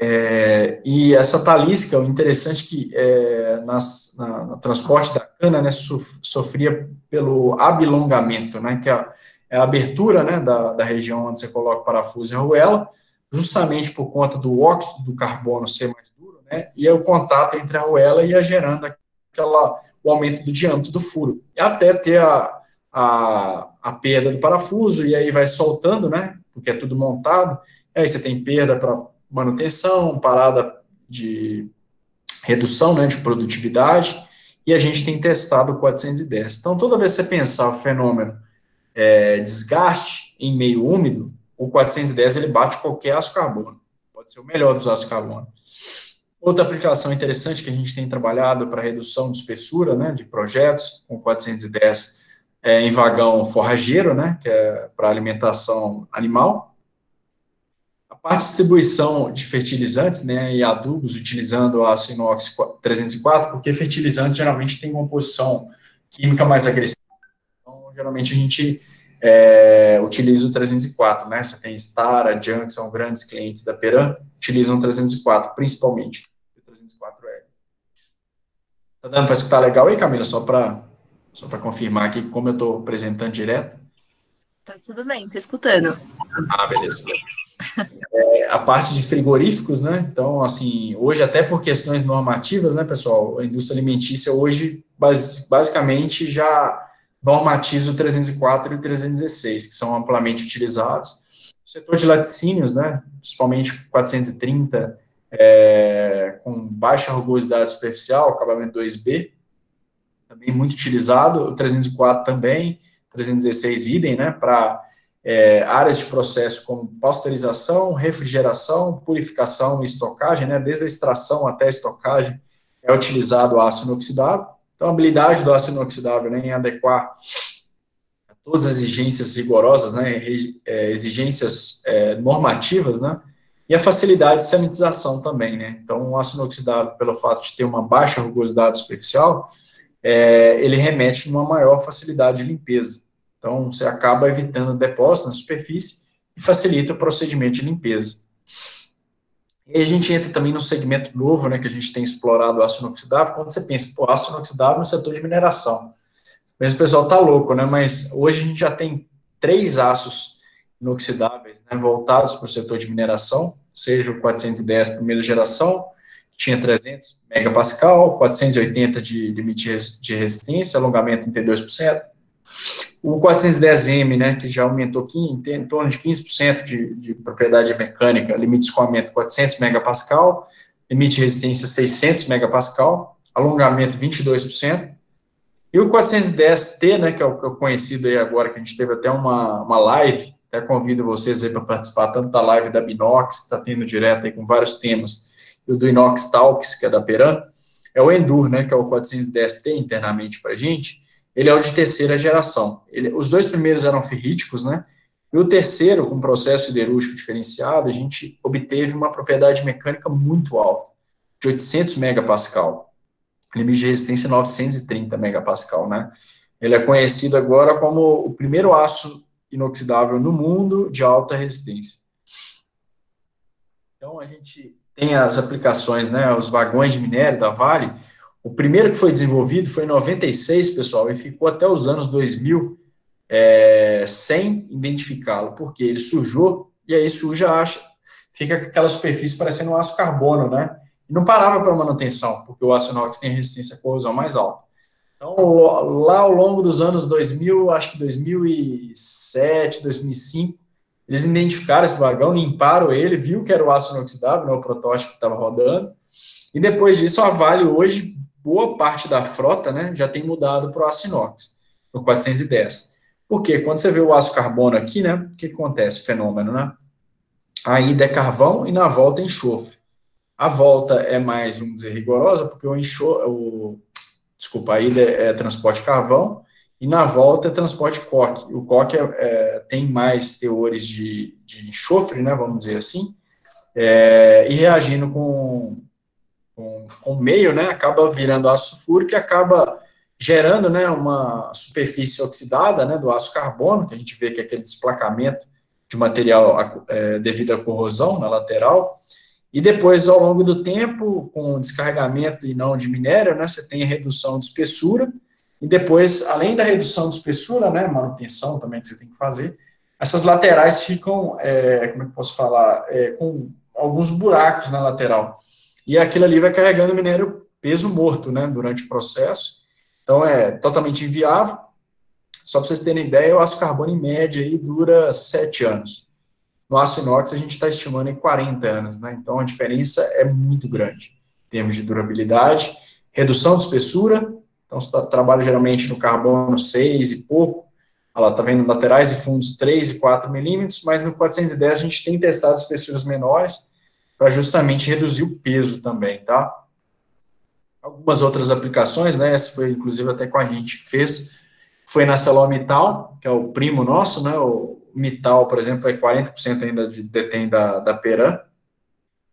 É, e essa talisca, o interessante é que é, nas, na, no transporte da cana, né, sofria pelo abilongamento, né, que é a, é a abertura, né, da, da região onde você coloca o parafuso e a arruela, justamente por conta do óxido do carbono ser mais né, e é o contato entre a arruela ia gerando aquela, o aumento do diâmetro do furo, até ter a, a, a perda do parafuso, e aí vai soltando, né, porque é tudo montado, aí você tem perda para manutenção, parada de redução, né, de produtividade, e a gente tem testado o 410. Então, toda vez que você pensar o fenômeno é, desgaste em meio úmido, o 410 ele bate qualquer aço carbono. Pode ser o melhor dos aços carbono. Outra aplicação interessante que a gente tem trabalhado para redução de espessura, né, de projetos, com 410 é, em vagão forrageiro, né, que é para alimentação animal. A parte de distribuição de fertilizantes, né, e adubos, utilizando aço inox 304, porque fertilizante geralmente tem composição química mais agressiva. Então, geralmente a gente é, utiliza o 304, né, você tem Stara, Junk, são grandes clientes da Peran, utilizam o 304, principalmente. 304L. Tá dando para escutar legal aí, Camila? Só para só confirmar aqui como eu estou apresentando direto. Tá tudo bem, estou escutando. Ah, beleza. É, a parte de frigoríficos, né? Então, assim, hoje, até por questões normativas, né, pessoal, a indústria alimentícia hoje, basicamente, já normatiza o 304 e o 316, que são amplamente utilizados. O setor de laticínios, né, principalmente 430 é, com baixa rugosidade superficial, acabamento 2B, também muito utilizado, o 304 também, 316 idem, né, para é, áreas de processo como pasteurização, refrigeração, purificação e estocagem, né, desde a extração até a estocagem, é utilizado o aço inoxidável. Então, a habilidade do aço inoxidável né, em adequar todas as exigências rigorosas, né, é, exigências é, normativas, né, e a facilidade de sanitização também, né? Então, o ácido inoxidável, pelo fato de ter uma baixa rugosidade superficial, é, ele remete a uma maior facilidade de limpeza. Então, você acaba evitando depósito na superfície e facilita o procedimento de limpeza. E a gente entra também no segmento novo, né, que a gente tem explorado o aço inoxidável, quando você pensa, pô, aço inoxidável no setor de mineração. Mas o pessoal tá louco, né, mas hoje a gente já tem três aços inoxidáveis, né, voltados para o setor de mineração, seja o 410 primeira geração, tinha 300 megapascal, 480 de limite de resistência, alongamento 32%. O 410M, né, que já aumentou aqui em, torno de 15% de, de propriedade mecânica, limite de escoamento 400 megapascal, limite de resistência 600 megapascal, alongamento 22%. E o 410T, né, que é o, que é o conhecido aí agora, que a gente teve até uma, uma live, até convido vocês aí para participar tanto da live da Binox, que está tendo direto aí com vários temas, e o do Inox Talks, que é da Peran, é o Endur, né, que é o 410T internamente para a gente, ele é o de terceira geração. Ele, os dois primeiros eram ferríticos, né, e o terceiro, com processo siderúrgico diferenciado, a gente obteve uma propriedade mecânica muito alta, de 800 megapascal, limite de resistência 930 megapascal, né. Ele é conhecido agora como o primeiro aço inoxidável no mundo de alta resistência. Então, a gente tem as aplicações, né, os vagões de minério da Vale, o primeiro que foi desenvolvido foi em 96, pessoal, e ficou até os anos 2000 é, sem identificá-lo, porque ele sujou, e aí suja, acha, fica aquela superfície parecendo um aço carbono, né? E não parava para manutenção, porque o aço inox tem resistência à corrosão mais alta. Então, lá ao longo dos anos 2000, acho que 2007, 2005, eles identificaram esse vagão, limparam ele, viu que era o aço inoxidável, né, o protótipo que estava rodando, e depois disso a Vale hoje, boa parte da frota, né, já tem mudado para o aço inox, no 410. Porque quando você vê o aço carbono aqui, né, o que, acontece? Fenômeno, né? A ida é carvão e na volta é enxofre. A volta é mais, vamos dizer, rigorosa, porque o enxofre, o, desculpa, a ida é, é transporte carvão, e na volta é transporte coque. O coque é, é, tem mais teores de, de enxofre, né, vamos dizer assim, é, e reagindo com, com, com meio, né, acaba virando aço sulfúrico e acaba gerando, né, uma superfície oxidada, né, do aço carbono, que a gente vê que é aquele desplacamento de material é, devido à corrosão na lateral, e depois, ao longo do tempo, com descarregamento e não de minério, né, você tem a redução de espessura, e depois, além da redução de espessura, né, manutenção também que você tem que fazer, essas laterais ficam, é, como é que posso falar, é, com alguns buracos na lateral. E aquilo ali vai carregando minério peso morto, né, durante o processo. Então, é totalmente inviável. Só para vocês terem ideia, o aço carbono, em média, aí, dura sete anos. No aço inox, a gente está estimando em 40 anos, né? Então, a diferença é muito grande em termos de durabilidade, redução de espessura então, você trabalha geralmente no carbono 6 e pouco, ela está vendo laterais e fundos 3 e 4 milímetros, mas no 410 a gente tem testado espessuras menores para justamente reduzir o peso também, tá? Algumas outras aplicações, né, essa foi inclusive até com a gente que fez, foi na Celomital, que é o primo nosso, né, o Mital, por exemplo, é 40% ainda de, detém da, da Peran.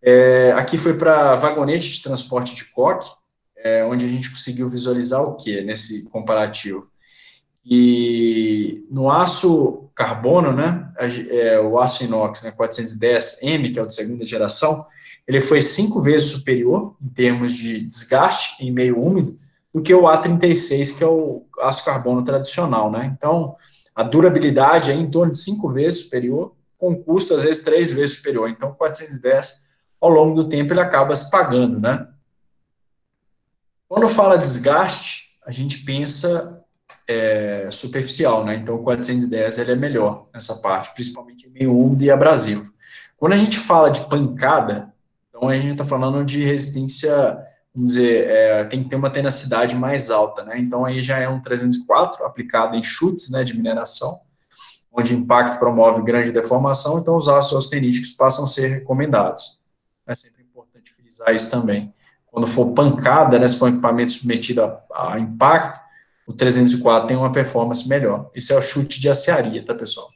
É, aqui foi para vagonete de transporte de coque, é, onde a gente conseguiu visualizar o que nesse comparativo? E no aço carbono, né, é, o aço inox, né, 410M, que é o de segunda geração, ele foi cinco vezes superior em termos de desgaste em meio úmido do que o A36, que é o aço carbono tradicional, né? Então, a durabilidade é em torno de cinco vezes superior, com custo às vezes três vezes superior. Então, 410 ao longo do tempo ele acaba se pagando, né? Quando fala desgaste, a gente pensa é, superficial, né? Então, o 410 ele é melhor nessa parte, principalmente em meio úmido e abrasivo. Quando a gente fala de pancada, então a gente está falando de resistência, vamos dizer, é, tem que ter uma tenacidade mais alta, né? Então, aí já é um 304 aplicado em chutes, né, de mineração, onde impacto promove grande deformação, então os aços austeníticos passam a ser recomendados. É sempre importante frisar isso também quando for pancada, né, se for um equipamento submetido a, a, impacto, o 304 tem uma performance melhor. Esse é o chute de aciaria, tá, pessoal?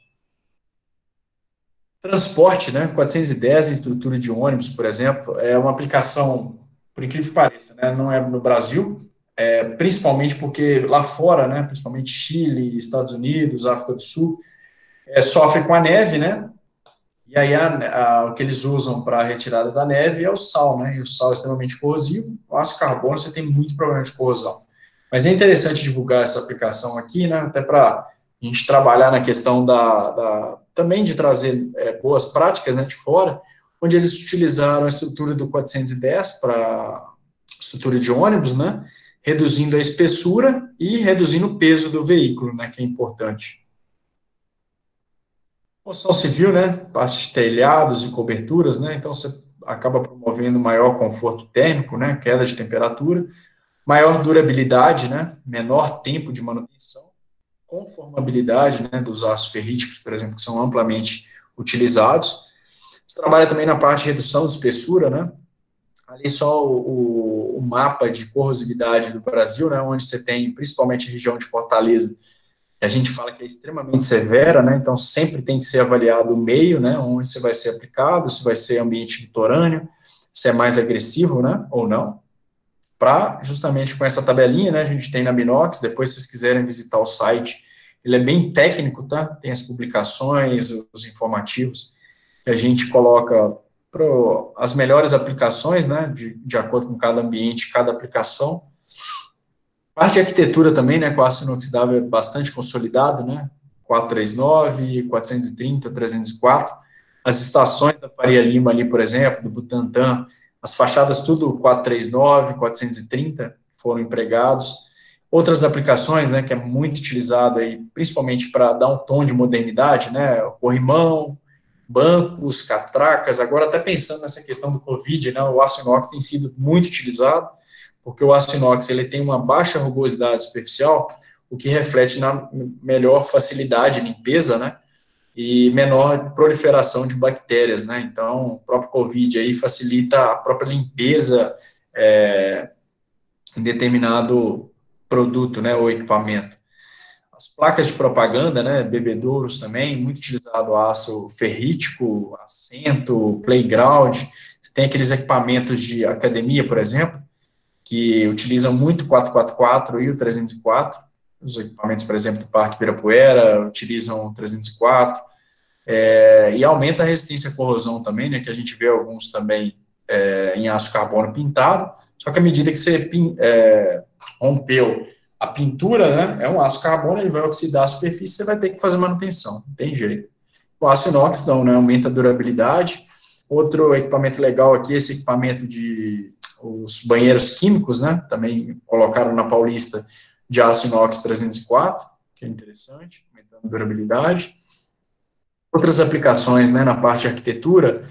Transporte, né, 410 em estrutura de ônibus, por exemplo, é uma aplicação, por incrível que pareça, né, não é no Brasil, é, principalmente porque lá fora, né, principalmente Chile, Estados Unidos, África do Sul, é, sofre com a neve, né, e aí a, a, o que eles usam para a retirada da neve é o sal, né? E o sal é extremamente corrosivo. O aço carbono você tem muito problema de corrosão. Mas é interessante divulgar essa aplicação aqui, né? Até para a gente trabalhar na questão da, da também de trazer é, boas práticas né, de fora. onde eles utilizaram a estrutura do 410 para estrutura de ônibus, né, reduzindo a espessura e reduzindo o peso do veículo, né, que é importante. Construção civil, né, partes de telhados e coberturas, né, então você acaba promovendo maior conforto térmico, né, queda de temperatura, maior durabilidade, né, menor tempo de manutenção, conformabilidade, né, dos aços ferríticos, por exemplo, que são amplamente utilizados. Você trabalha também na parte de redução de espessura, né, ali só o, o, mapa de corrosividade do Brasil, né, onde você tem principalmente a região de Fortaleza, a gente fala que é extremamente severa, né, então sempre tem que ser avaliado o meio, né, onde você vai ser aplicado, se vai ser ambiente litorâneo, se é mais agressivo, né, ou não, para justamente com essa tabelinha, né, a gente tem na Binox, depois se vocês quiserem visitar o site, ele é bem técnico, tá, tem as publicações, os informativos, que a gente coloca as melhores aplicações, né, de, de acordo com cada ambiente, cada aplicação, Parte de arquitetura também, né, com aço inoxidável é bastante consolidado, né, 439, 430, 304. As estações da Faria Lima ali, por exemplo, do Butantã, as fachadas tudo 439, 430 foram empregados. Outras aplicações, né, que é muito utilizado aí, principalmente para dar um tom de modernidade, né, corrimão, bancos, catracas, agora até pensando nessa questão do Covid, né, o aço inox tem sido muito utilizado, porque o aço inox ele tem uma baixa rugosidade superficial, o que reflete na melhor facilidade de limpeza, né? E menor proliferação de bactérias, né? Então, o próprio COVID aí facilita a própria limpeza é, em determinado produto, né? Ou equipamento. As placas de propaganda, né? Bebedouros também, muito utilizado aço ferrítico, assento, playground. Você tem aqueles equipamentos de academia, por exemplo, que utilizam muito o 444 e o 304. Os equipamentos, por exemplo, do Parque Ibirapuera utilizam o 304. É, e aumenta a resistência à corrosão também, né, que a gente vê alguns também é, em aço carbono pintado, só que à medida que você é, rompeu a pintura, né, é um aço carbono, ele vai oxidar a superfície, você vai ter que fazer manutenção, não tem jeito. O aço inox, não, né, aumenta a durabilidade. Outro equipamento legal aqui, esse equipamento de os banheiros químicos, né, também colocaram na Paulista de aço inox 304, que é interessante, aumentando a durabilidade. Outras aplicações, né, na parte de arquitetura,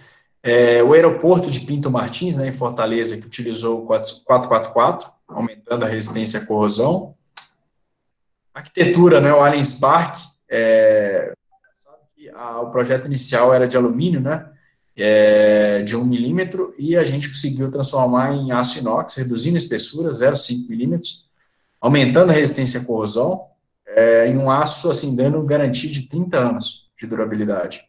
é, o aeroporto de Pinto Martins, né, em Fortaleza, que utilizou o 444, aumentando a resistência à corrosão. Arquitetura, né, o Allianz Park, é, a, o projeto inicial era de alumínio, né, é, de 1 milímetro e a gente conseguiu transformar em aço inox, reduzindo a espessura, 0,5 milímetros, aumentando a resistência à corrosão, é, em um aço, assim, dando garantia de 30 anos de durabilidade.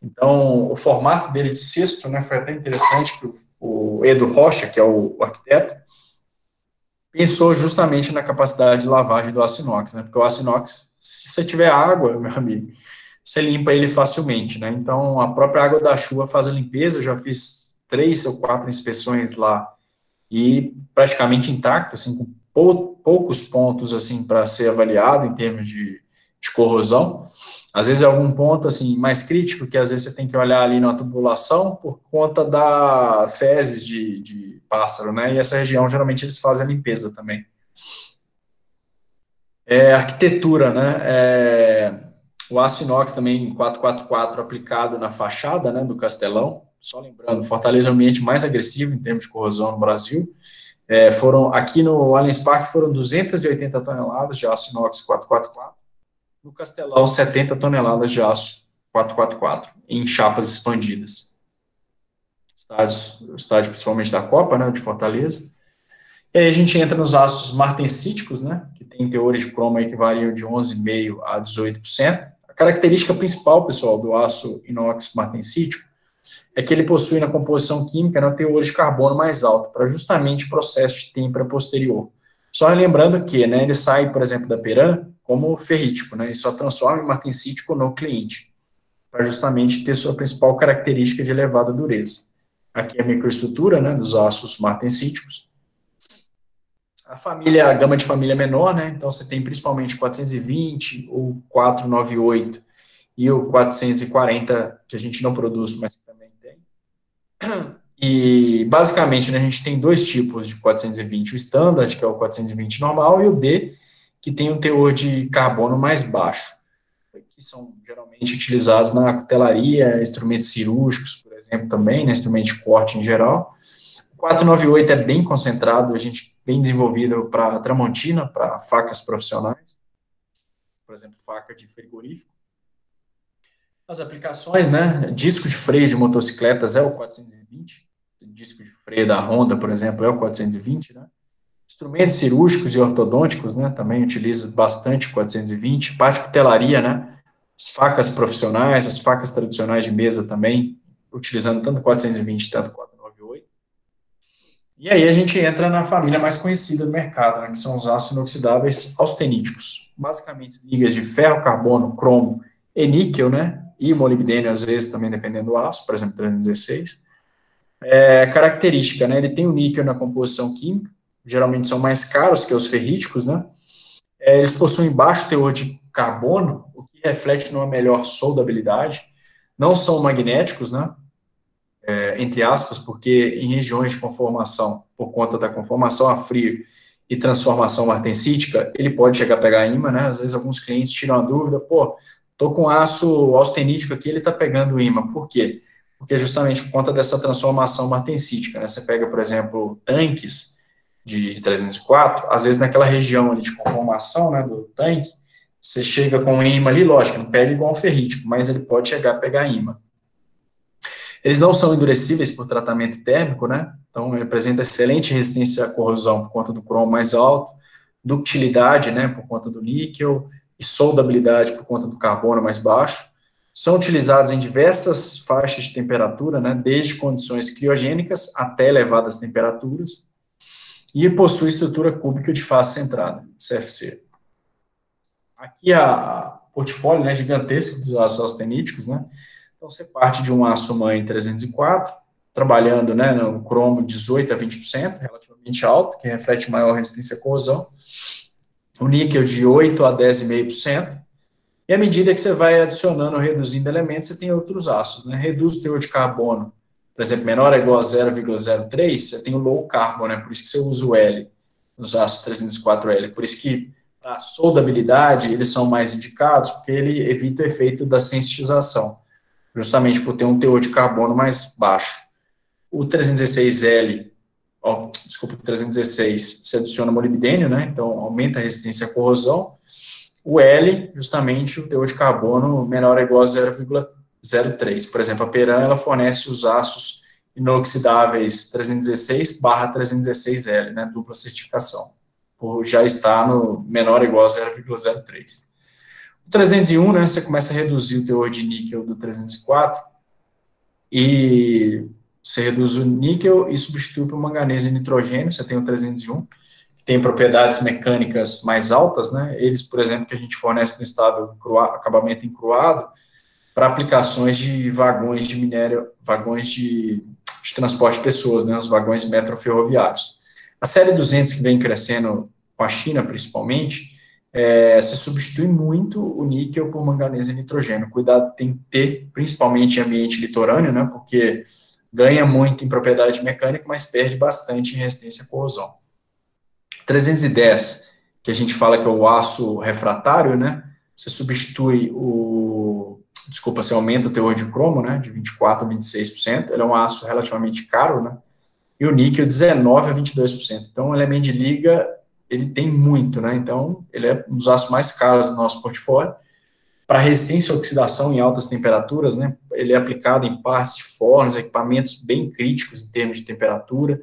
Então, o formato dele de cesto, né, foi até interessante que o, o Edu Rocha, que é o, o, arquiteto, pensou justamente na capacidade de lavagem do aço inox, né, porque o aço inox, se você tiver água, meu amigo, você limpa ele facilmente, né? Então, a própria água da chuva faz a limpeza, eu já fiz três ou quatro inspeções lá, e praticamente intacto, assim, com pou, poucos pontos, assim, para ser avaliado em termos de, de corrosão. Às vezes é algum ponto, assim, mais crítico, que às vezes você tem que olhar ali na tubulação por conta da fezes de, de pássaro, né? E essa região, geralmente, eles fazem a limpeza também. É, arquitetura, né? É, o aço inox também 444 aplicado na fachada né, do Castelão. Só lembrando, Fortaleza é o ambiente mais agressivo em termos de corrosão no Brasil. É, foram aqui no Allianz Parque foram 280 toneladas de aço inox 444. No Castelão, 70 toneladas de aço 444 em chapas expandidas. Estádios, o estádio principalmente da Copa, né, de Fortaleza. E aí a gente entra nos aços martensíticos, né, que tem teores de cromo aí que variam de 11,5% a 18%. A característica principal, pessoal, do aço inox martensítico é que ele possui na composição química né, teor de carbono mais alto, para justamente o processo de têmpera posterior. Só lembrando que né, ele sai, por exemplo, da Peran como ferrítico, né, e só transforma em martensítico no cliente, para justamente ter sua principal característica de elevada dureza. Aqui é a microestrutura né, dos aços martensíticos, a família, a gama de família é menor, né? Então você tem principalmente 420, o 498 e o 440, que a gente não produz, mas. E, basicamente, né, a gente tem dois tipos de 420, o standard, que é o 420 normal, e o D, que tem um teor de carbono mais baixo, que são geralmente utilizados na cutelaria, instrumentos cirúrgicos, por exemplo, também, né, instrumento de corte em geral. O 498 é bem concentrado, a gente bem desenvolvido para tramontina, para facas profissionais, por exemplo, faca de frigorífico. As aplicações, né, disco de freio de motocicletas é o 420, disco de freio da Honda, por exemplo, é o 420, né, Instrumentos cirúrgicos e ortodônticos, né, também utiliza bastante 420. Parte de cutelaria, né, as facas profissionais, as facas tradicionais de mesa também, utilizando tanto 420 quanto 498. E aí a gente entra na família mais conhecida do mercado, né, que são os aços inoxidáveis austeníticos. Basicamente, ligas de ferro, carbono, cromo e níquel, né, e molibdênio, às vezes, também dependendo do aço, por exemplo, 316. É, característica, né, ele tem o níquel na composição química, geralmente são mais caros que os ferríticos, né? É, eles possuem baixo teor de carbono, o que reflete numa melhor soldabilidade. Não são magnéticos, né? É, entre aspas, porque em regiões de conformação, por conta da conformação a frio e transformação martensítica, ele pode chegar a pegar imã, né? Às vezes alguns clientes tiram a dúvida, pô, tô com aço austenítico aqui, ele tá pegando imã. Por quê? Porque justamente por conta dessa transformação martensítica, né? Você pega, por exemplo, tanques, de 304, às vezes naquela região de conformação, né, do tanque, você chega com um imã ali, lógico, não pega igual um ferrítico, mas ele pode chegar a pegar imã. Eles não são endurecíveis por tratamento térmico, né, então ele apresenta excelente resistência à corrosão por conta do cromo mais alto, ductilidade, né, por conta do níquel, e soldabilidade por conta do carbono mais baixo. São utilizados em diversas faixas de temperatura, né, desde condições criogênicas até elevadas temperaturas e possui estrutura cúbica de face centrada, CFC. Aqui a portfólio né, gigantesco dos aços austeníticos, né? Então você parte de um aço mãe 304, trabalhando né, no cromo 18 a 20%, relativamente alto, que reflete maior resistência à corrosão. O níquel de 8 a 10,5%. E à medida que você vai adicionando ou reduzindo elementos, você tem outros aços, né? Reduz o teor de carbono por exemplo, menor ou igual a 0,03, você tem o low carbon, né? Por isso que você usa o L nos aços 304L. Por isso que a soldabilidade, eles são mais indicados, porque ele evita o efeito da sensitização, justamente por ter um teor de carbono mais baixo. O 316L, ó, desculpa, o 316, você adiciona molibdênio, né? Então, aumenta a resistência à corrosão. O L, justamente, o teor de carbono menor ou igual a 0,3 03. Por exemplo, a Peran ela fornece os aços inoxidáveis 316 barra 316L, né, dupla certificação, por já estar no menor ou igual a 0,03. O 301, né, você começa a reduzir o teor de níquel do 304 e você reduz o níquel e substitui por manganês e nitrogênio, você tem o 301, que tem propriedades mecânicas mais altas, né, eles, por exemplo, que a gente fornece no estado cruado, acabamento encruado, para aplicações de vagões de minério, vagões de, de transporte de pessoas, né, os vagões metroferroviários. A série 200 que vem crescendo com a China, principalmente, é, se substitui muito o níquel por manganês e nitrogênio. Cuidado tem que ter, principalmente em ambiente litorâneo, né, porque ganha muito em propriedade mecânica, mas perde bastante em resistência à corrosão. 310, que a gente fala que é o aço refratário, né, você substitui o desculpa, você aumenta o teor de cromo, né, de 24% a 26%, ele é um aço relativamente caro, né, e o níquel 19% a 22%. Então, o elemento de liga, ele tem muito, né, então, ele é um dos aços mais caros do nosso portfólio. Para resistência à oxidação em altas temperaturas, né, ele é aplicado em partes de fornos, equipamentos bem críticos em termos de temperatura,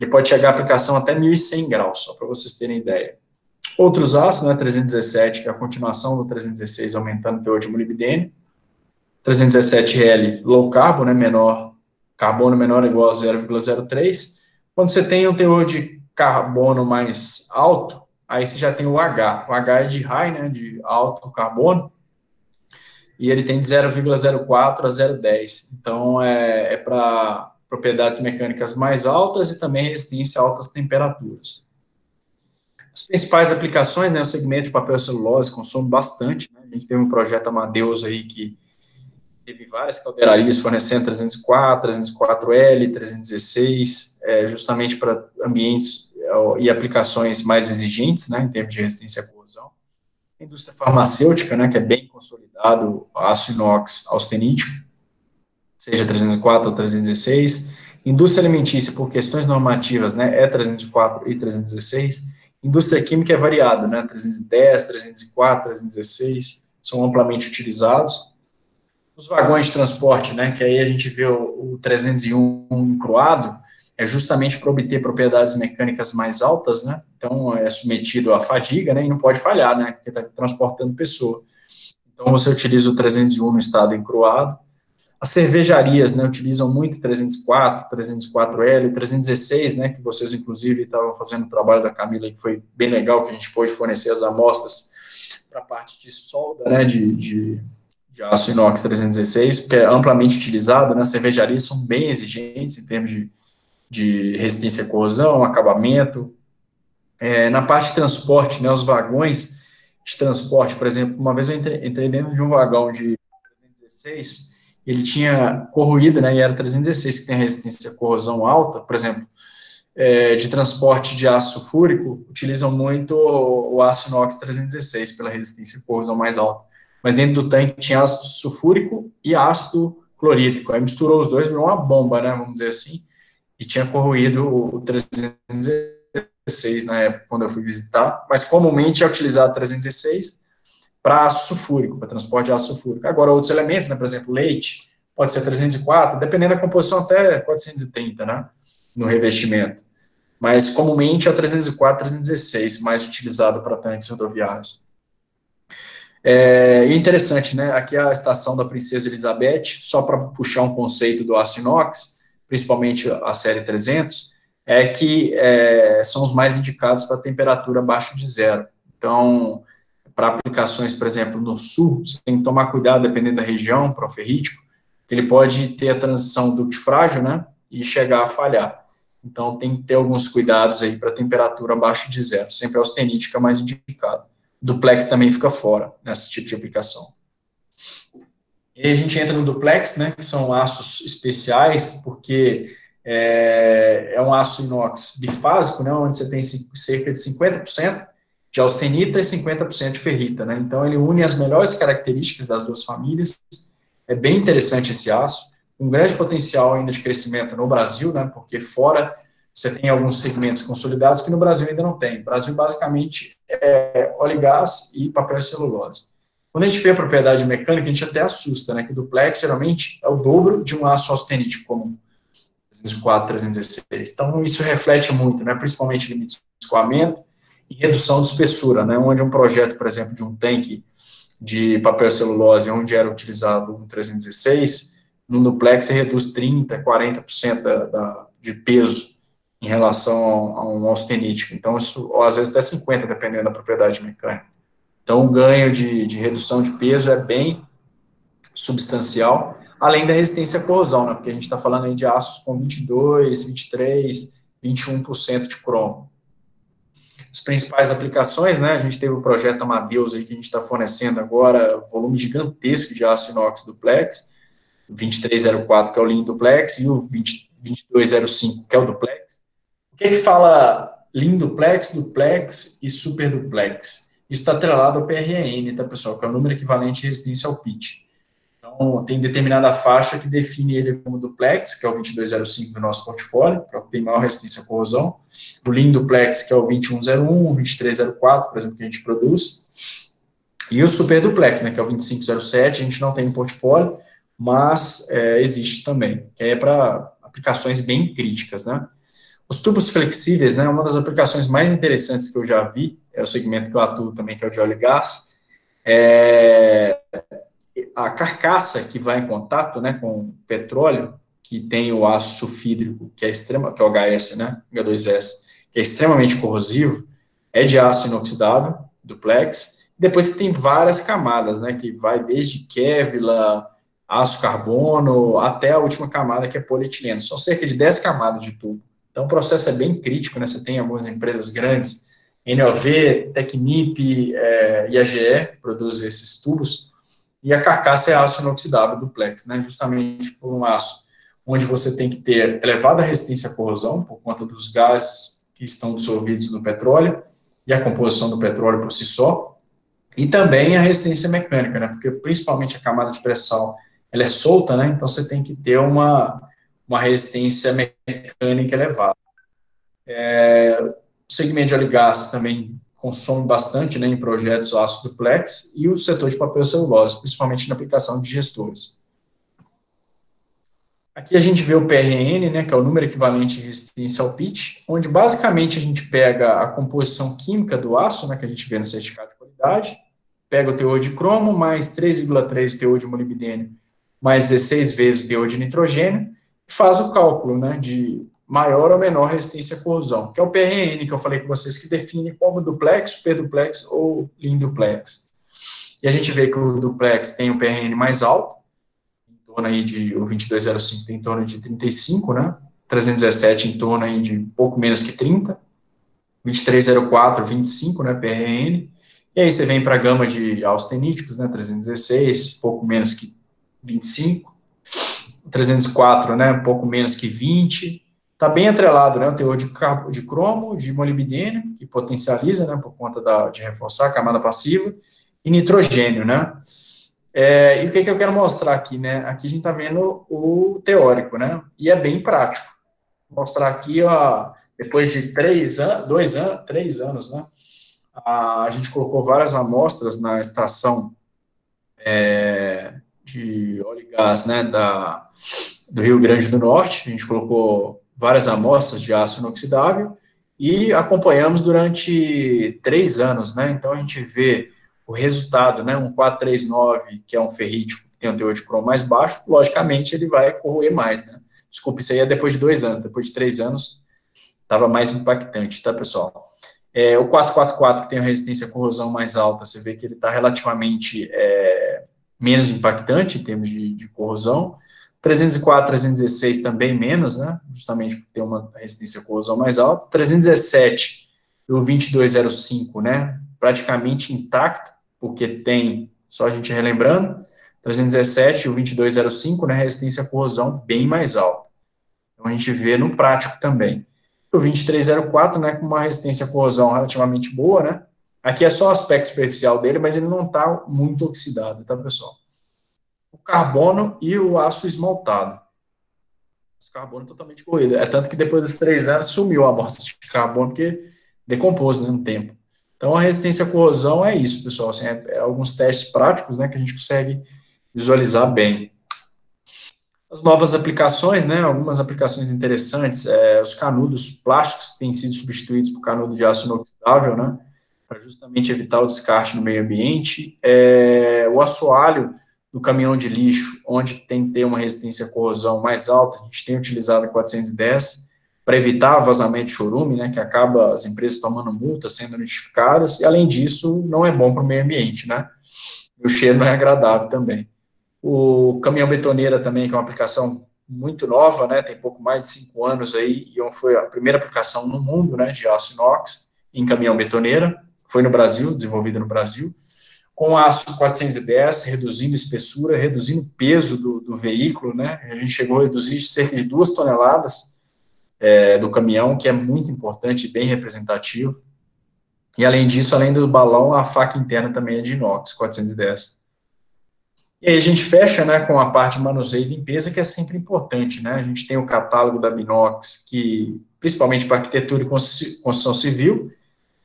ele pode chegar a aplicação até 1.100 graus, só para vocês terem ideia. Outros aços, né, 317, que é a continuação do 316, aumentando o teor de molibdênio, 317L low carbo, né, menor, carbono menor ou igual a 0,03. Quando você tem um teor de carbono mais alto, aí você já tem o H. O H é de high, né, de alto carbono, e ele tem de 0,04 a 0,10. Então, é, é para propriedades mecânicas mais altas e também resistência a altas temperaturas. As principais aplicações, né, o segmento de papel celulose consome bastante. Né? A gente tem um projeto Amadeus aí que teve várias caldeirarias fornecendo 304, 304L, 316, é, justamente para ambientes é, e aplicações mais exigentes, né, em termos de resistência à corrosão. A indústria farmacêutica, né, que é bem consolidado, aço inox austenítico, seja 304 ou 316. Indústria alimentícia, por questões normativas, né, é 304 e 316. Indústria química é variado, né, 310, 304, 316, são amplamente utilizados. Os vagões de transporte, né, que aí a gente vê o, o 301 encruado, é justamente para obter propriedades mecânicas mais altas, né, então é submetido à fadiga, né, e não pode falhar, né, porque está transportando pessoa. Então você utiliza o 301 no estado encruado. As cervejarias, né, utilizam muito 304, 304L, 316, né, que vocês, inclusive, estavam fazendo o trabalho da Camila, que foi bem legal, que a gente pôde fornecer as amostras para a parte de solda, né, de, de de aço inox 316, que é amplamente utilizado, né, cervejarias são bem exigentes em termos de, de resistência à corrosão, acabamento. É, na parte de transporte, né, os vagões de transporte, por exemplo, uma vez eu entrei, entrei dentro de um vagão de 316, ele tinha corroído, né, e era 316 que tem resistência à corrosão alta, por exemplo, é, de transporte de aço fúrico, utilizam muito o aço inox 316 pela resistência à corrosão mais alta mas dentro do tanque tinha ácido sulfúrico e ácido clorídrico. Aí misturou os dois, virou uma bomba, né, vamos dizer assim, e tinha corroído o 316 na época, quando eu fui visitar, mas comumente é utilizado 316 para ácido sulfúrico, para transporte de ácido sulfúrico. Agora, outros elementos, né, por exemplo, leite, pode ser 304, dependendo da composição, até 430, né, no revestimento. Mas, comumente, é 304, 316, mais utilizado para tanques rodoviários. É interessante, né? Aqui é a estação da Princesa Elizabeth, só para puxar um conceito do aço inox, principalmente a série 300, é que é, são os mais indicados para temperatura abaixo de zero. Então, para aplicações, por exemplo, no sul, você tem que tomar cuidado, dependendo da região, para o ferrítico, que ele pode ter a transição ducto frágil, né? E chegar a falhar. Então, tem que ter alguns cuidados aí para temperatura abaixo de zero. Sempre a austenítica é mais indicado duplex também fica fora nesse tipo de aplicação. E a gente entra no duplex, né, que são aços especiais, porque é, é um aço inox bifásico, né, onde você tem cerca de 50% de austenita e 50% de ferrita, né, então ele une as melhores características das duas famílias, é bem interessante esse aço, um grande potencial ainda de crescimento no Brasil, né, porque fora você tem alguns segmentos consolidados que no Brasil ainda não tem. O Brasil, basicamente, é óleo e gás e papel e celulose. Quando a gente vê a propriedade mecânica, a gente até assusta, né? Que o duplex, geralmente, é o dobro de um aço austenítico comum. 304, 316. Então, isso reflete muito, né? Principalmente limite de escoamento e redução de espessura, né? Onde um projeto, por exemplo, de um tanque de papel celulose, onde era utilizado um 316, no duplex você reduz 30%, 40% da, da, de peso em relação a um austenítico. Então, isso, ou às vezes até 50, dependendo da propriedade mecânica. Então, o ganho de, de redução de peso é bem substancial, além da resistência à corrosão, né, porque a gente está falando aí de aços com 22, 23, 21% de cromo. As principais aplicações, né, a gente teve o projeto Amadeus aí que a gente está fornecendo agora, volume gigantesco de aço inox duplex, 2304 que é o Lean duplex e o 20, 2205 que é o duplex, que, que fala Lean Duplex, Duplex e Super Duplex? Isso está atrelado ao PRN, tá, pessoal? Que é o número equivalente de resistência ao pitch. Então, tem determinada faixa que define ele como duplex, que é o 2205 do nosso portfólio, que é o que tem maior resistência à corrosão. O Lean Duplex, que é o 2101, o 2304, por exemplo, que a gente produz. E o Super Duplex, né, que é o 2507, a gente não tem no portfólio, mas é, existe também, que é para aplicações bem críticas, né? Os tubos flexíveis, né, uma das aplicações mais interessantes que eu já vi, é o segmento que eu atuo também, que é o de óleo e gás, é a carcaça que vai em contato, né, com o petróleo, que tem o aço sulfídrico, que é extrema, que é o HS, né, H2S, que é extremamente corrosivo, é de aço inoxidável, duplex, depois tem várias camadas, né, que vai desde Kevlar, aço carbono, até a última camada, que é polietileno. São cerca de 10 camadas de tubo. Então, o processo é bem crítico, né? Você tem algumas empresas grandes, NOV, Tecnip é, e AGE, produzem esses tubos, e a carcaça é aço inoxidável duplex, né, justamente por um aço onde você tem que ter elevada resistência à corrosão, por conta dos gases que estão dissolvidos no petróleo, e a composição do petróleo por si só, e também a resistência mecânica, né, porque principalmente a camada de pressão, ela é solta, né, então você tem que ter uma, uma resistência mecânica elevada. É, o segmento de óleo e gás também consome bastante né, em projetos ácido duplex, e o setor de papel celulose, principalmente na aplicação de gestores. Aqui a gente vê o PRN, né, que é o número equivalente de resistência ao pitch, onde basicamente a gente pega a composição química do aço, né, que a gente vê no certificado de qualidade, pega o teor de cromo mais 3,3 o teor de molibdênio mais 16 vezes o teor de nitrogênio, e faz o cálculo né, de maior ou menor resistência à corrosão, que é o PRN, que eu falei com vocês, que define como duplex, superduplex ou lean duplex. E a gente vê que o duplex tem o PRN mais alto, em torno aí de, o 2205 tem em torno de 35, né, 317 em torno aí de pouco menos que 30, 2304, 25, né, PRN, e aí você vem para a gama de austeníticos, né, 316, pouco menos que 25, 304, né, pouco menos que 20, Está bem atrelado, né, o teor de, de cromo, de molibdênio, que potencializa, né, por conta da, de reforçar a camada passiva, e nitrogênio, né. É, e o que, que eu quero mostrar aqui, né, aqui a gente está vendo o teórico, né, e é bem prático. Vou mostrar aqui, ó, depois de três anos, dois anos, três anos, né, a, a gente colocou várias amostras na estação é, de óleo e gás, né, da, do Rio Grande do Norte, a gente colocou várias amostras de aço inoxidável e acompanhamos durante três anos, né? Então a gente vê o resultado, né? Um 439, que é um ferrítico que tem um teor de cromo mais baixo, logicamente ele vai corroer mais, né? Desculpa, isso aí é depois de dois anos, depois de três anos estava mais impactante, tá, pessoal? É, o 444, que tem uma resistência à corrosão mais alta, você vê que ele está relativamente é, menos impactante em termos de, de corrosão. 304, 316 também menos, né? Justamente porque tem uma resistência corrosão mais alta. 317 e o 2205, né? Praticamente intacto, porque tem, só a gente relembrando, 317 e o 2205, né? Resistência corrosão bem mais alta. Então a gente vê no prático também. O 2304, né? Com uma resistência corrosão relativamente boa, né? Aqui é só o aspecto superficial dele, mas ele não está muito oxidado, tá, pessoal? O carbono e o aço esmaltado. Esse carbono totalmente corrido. É tanto que depois dos três anos sumiu a amostra de carbono, porque decompôs né, no tempo. Então, a resistência à corrosão é isso, pessoal. Assim, é, é alguns testes práticos né, que a gente consegue visualizar bem. As novas aplicações, né, algumas aplicações interessantes, é, os canudos plásticos têm sido substituídos por canudo de aço inoxidável, né, para justamente evitar o descarte no meio ambiente. É, o assoalho do caminhão de lixo, onde tem que ter uma resistência à corrosão mais alta, a gente tem utilizado a 410 para evitar vazamento de chorume, né, que acaba as empresas tomando multas, sendo notificadas, e além disso, não é bom para o meio ambiente, né, o cheiro não é agradável também. O caminhão betoneira também, que é uma aplicação muito nova, né, tem pouco mais de cinco anos aí, e foi a primeira aplicação no mundo, né, de aço inox em caminhão betoneira, foi no Brasil, desenvolvida no Brasil, com aço 410, reduzindo espessura, reduzindo o peso do, do, veículo, né? A gente chegou a reduzir cerca de duas toneladas é, do caminhão, que é muito importante e bem representativo. E além disso, além do balão, a faca interna também é de inox, 410. E aí a gente fecha, né, com a parte de manuseio e limpeza, que é sempre importante, né? A gente tem o catálogo da Binox, que, principalmente para arquitetura e construção civil,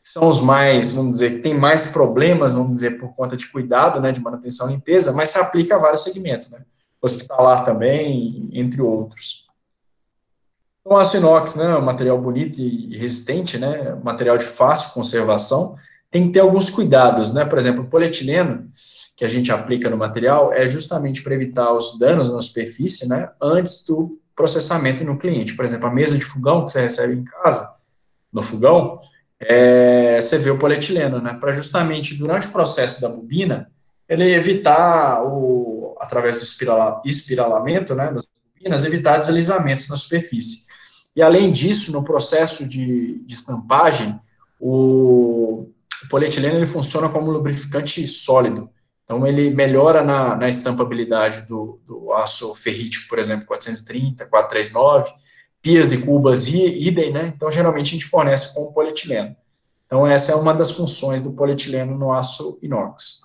são os mais, vamos dizer, que tem mais problemas, vamos dizer, por conta de cuidado, né, de manutenção e limpeza, mas se aplica a vários segmentos, né, hospitalar também, entre outros. Então, aço inox, né, um material bonito e resistente, né, material de fácil conservação, tem que ter alguns cuidados, né, por exemplo, o polietileno, que a gente aplica no material, é justamente para evitar os danos na superfície, né, antes do processamento no cliente. Por exemplo, a mesa de fogão que você recebe em casa, no fogão, é, você vê o polietileno, né? Para justamente durante o processo da bobina, ele evitar, o, através do espirala, espiralamento né, das bobinas, evitar deslizamentos na superfície. E além disso, no processo de, de estampagem, o, o polietileno ele funciona como lubrificante sólido. Então, ele melhora na, na estampabilidade do, do aço ferrítico, por exemplo, 430, 439, pias e cubas e idem, né? Então, geralmente, a gente fornece com polietileno. Então, essa é uma das funções do polietileno no aço inox.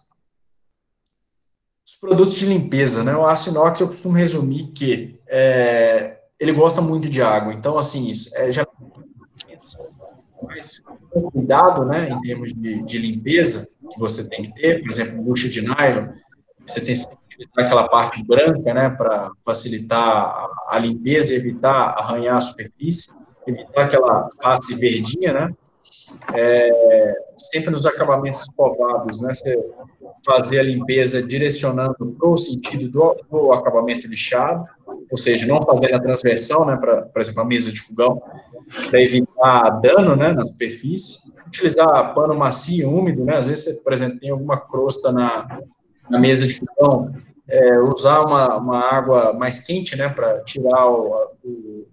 Os produtos de limpeza, né? O aço inox, eu costumo resumir que é, ele gosta muito de água. Então, assim, isso é já mais cuidado, né, em termos de, de, limpeza que você tem que ter, por exemplo, bucha de nylon, você tem utilizar aquela parte branca, né, para facilitar a, limpeza e evitar arranhar a superfície, evitar aquela face verdinha, né, é, sempre nos acabamentos escovados, né, você fazer a limpeza direcionando para o sentido do, do, acabamento lixado, ou seja, não fazer a transversal, né, para, por exemplo, a mesa de fogão, para evitar dano, né, na superfície. Utilizar pano macio, úmido, né, às vezes você, por exemplo, tem alguma crosta na, na mesa de fogão, é, usar uma, uma água mais quente, né, para tirar o, o,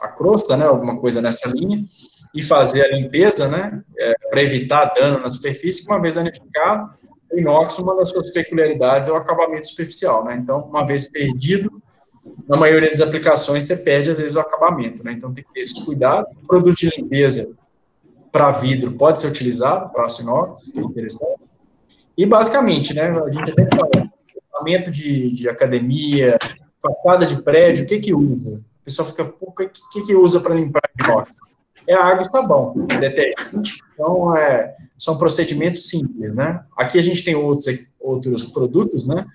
a crosta, né, alguma coisa nessa linha, e fazer a limpeza, né, é, para evitar dano na superfície, uma vez danificado, o inox, uma das suas peculiaridades é o acabamento superficial, né? Então, uma vez perdido, na maioria das aplicações, você perde, às vezes, o acabamento, né? Então, tem que ter esses cuidados. O produto de limpeza para vidro pode ser utilizado, para inox, que é interessante. E, basicamente, né, a gente até fala, equipamento de, de academia, fachada de prédio, o que que usa? O pessoal fica, o que, que, que usa para limpar inox? é água e sabão, detergente. Então, é, são procedimentos simples, né? Aqui a gente tem outros, outros produtos, né?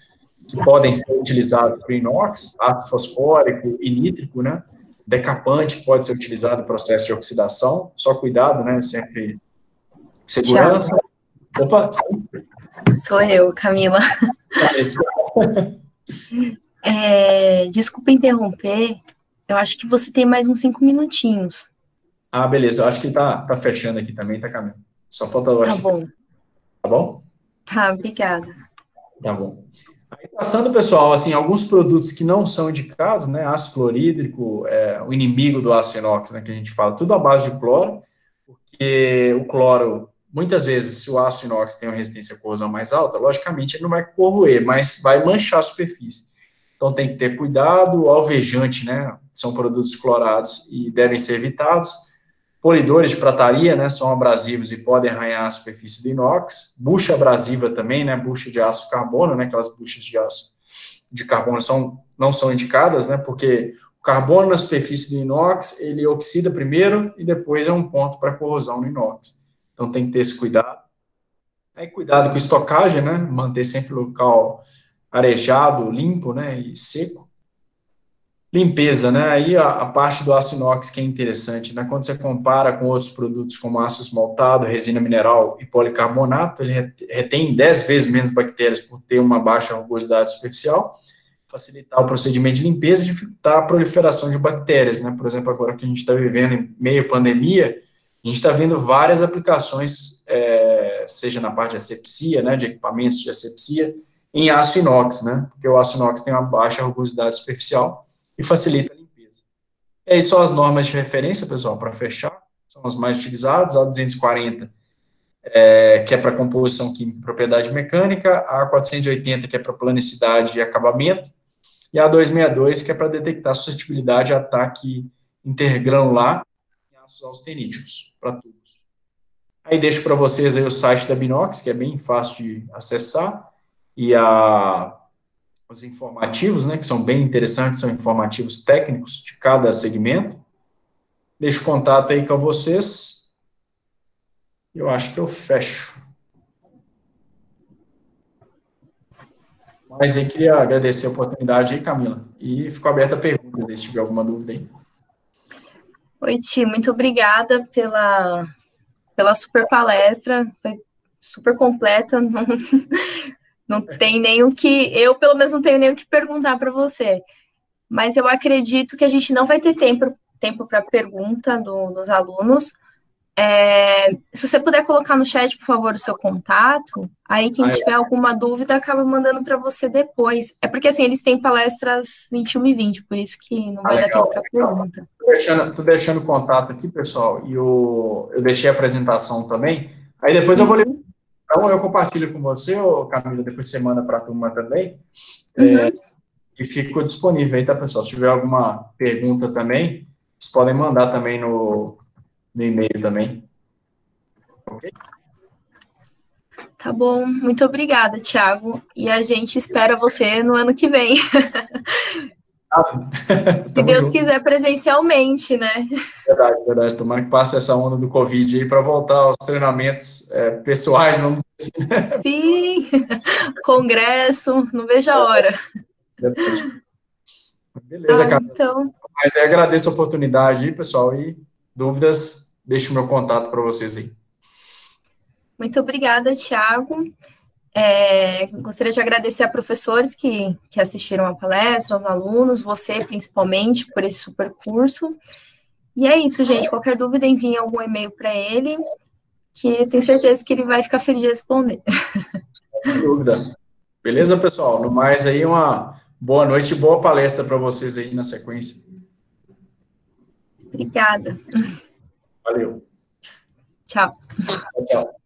Que podem ser utilizados para inox, ácido fosfórico e nítrico, né? Decapante pode ser utilizado no processo de oxidação, só cuidado, né? Sempre segurança. Opa, Sou eu, Camila. É, desculpa interromper, eu acho que você tem mais uns cinco minutinhos. Ah, beleza. Eu acho que tá, tá fechando aqui também, tá caminhando. Só falta eu Tá bom. Tá bom? Tá, obrigada. Tá bom. Aí, passando, pessoal, assim, alguns produtos que não são indicados, né? Ácido clorídrico, é, o inimigo do aço inox, né? Que a gente fala, tudo à base de cloro, porque o cloro, muitas vezes, se o aço inox tem uma resistência à corrosão mais alta, logicamente ele não vai corroer, mas vai manchar a superfície. Então tem que ter cuidado, alvejante, né? São produtos clorados e devem ser evitados Polidores de prataria, né, são abrasivos e podem arranhar a superfície do inox. Bucha abrasiva também, né, bucha de aço carbono, né, aquelas buchas de aço de carbono são, não são indicadas, né, porque o carbono na superfície do inox, ele oxida primeiro e depois é um ponto para corrosão no inox. Então tem que ter esse cuidado. Aí cuidado com estocagem, né, manter sempre o local arejado, limpo, né, e seco. Limpeza, né? Aí a, a, parte do aço inox que é interessante, né? Quando você compara com outros produtos como aço esmaltado, resina mineral e policarbonato, ele retém 10 vezes menos bactérias por ter uma baixa rugosidade superficial, facilitar o procedimento de limpeza e dificultar a proliferação de bactérias, né? Por exemplo, agora que a gente está vivendo em meio pandemia, a gente está vendo várias aplicações, é, seja na parte de asepsia, né? De equipamentos de asepsia, em aço inox, né? Porque o aço inox tem uma baixa rugosidade superficial e facilita a limpeza. E aí só as normas de referência, pessoal, para fechar, são as mais utilizadas, a 240, é, que é para composição química e propriedade mecânica, a 480, que é para planicidade e acabamento, e a 262, que é para detectar suscetibilidade a ataque intergranular aços austeníticos, para tubos. Aí deixo para vocês aí o site da Binox, que é bem fácil de acessar, e a os informativos, né, que são bem interessantes, são informativos técnicos de cada segmento. Deixo contato aí com vocês. Eu acho que eu fecho. Mas aí queria agradecer a oportunidade aí, Camila. E ficou aberta a perguntas, se tiver alguma dúvida aí. Oi, Ti, muito obrigada pela, pela super palestra. Foi super completa. Não, não tem nem o que. Eu, pelo menos, não tenho nem o que perguntar para você. Mas eu acredito que a gente não vai ter tempo tempo para pergunta do, dos alunos. É, se você puder colocar no chat, por favor, o seu contato, aí quem ah, tiver é. alguma dúvida acaba mandando para você depois. É porque assim, eles têm palestras 21 e 20, por isso que não vai ah, dar tempo para pergunta. Estou deixando, deixando o contato aqui, pessoal, e o, eu deixei a apresentação também. Aí depois eu vou ler Então, eu compartilho com você, Camila, depois você manda para a turma também. Uhum. É, e fico disponível aí, tá, pessoal? Se tiver alguma pergunta também, vocês podem mandar também no, no e-mail também. Ok? Tá bom, muito obrigada, Thiago. E a gente espera você no ano que vem. Se Deus junto. quiser presencialmente, né? Verdade, verdade. Tomara que passe essa onda do Covid aí para voltar aos treinamentos é, pessoais, vamos dizer assim. Sim, congresso, não vejo a hora. Beleza, ah, cara. Então... Mas eu agradeço a oportunidade aí, pessoal, e dúvidas, deixo o meu contato para vocês aí. Muito obrigada, Tiago. É, gostaria de agradecer a professores que, que assistiram a palestra, aos alunos, você principalmente, por esse super curso. E é isso, gente. Qualquer dúvida, envie algum e-mail para ele, que tenho certeza que ele vai ficar feliz de responder. Sem dúvida. Beleza, pessoal? No mais aí, uma boa noite e boa palestra para vocês aí na sequência. Obrigada. Valeu. Tchau. Tchau.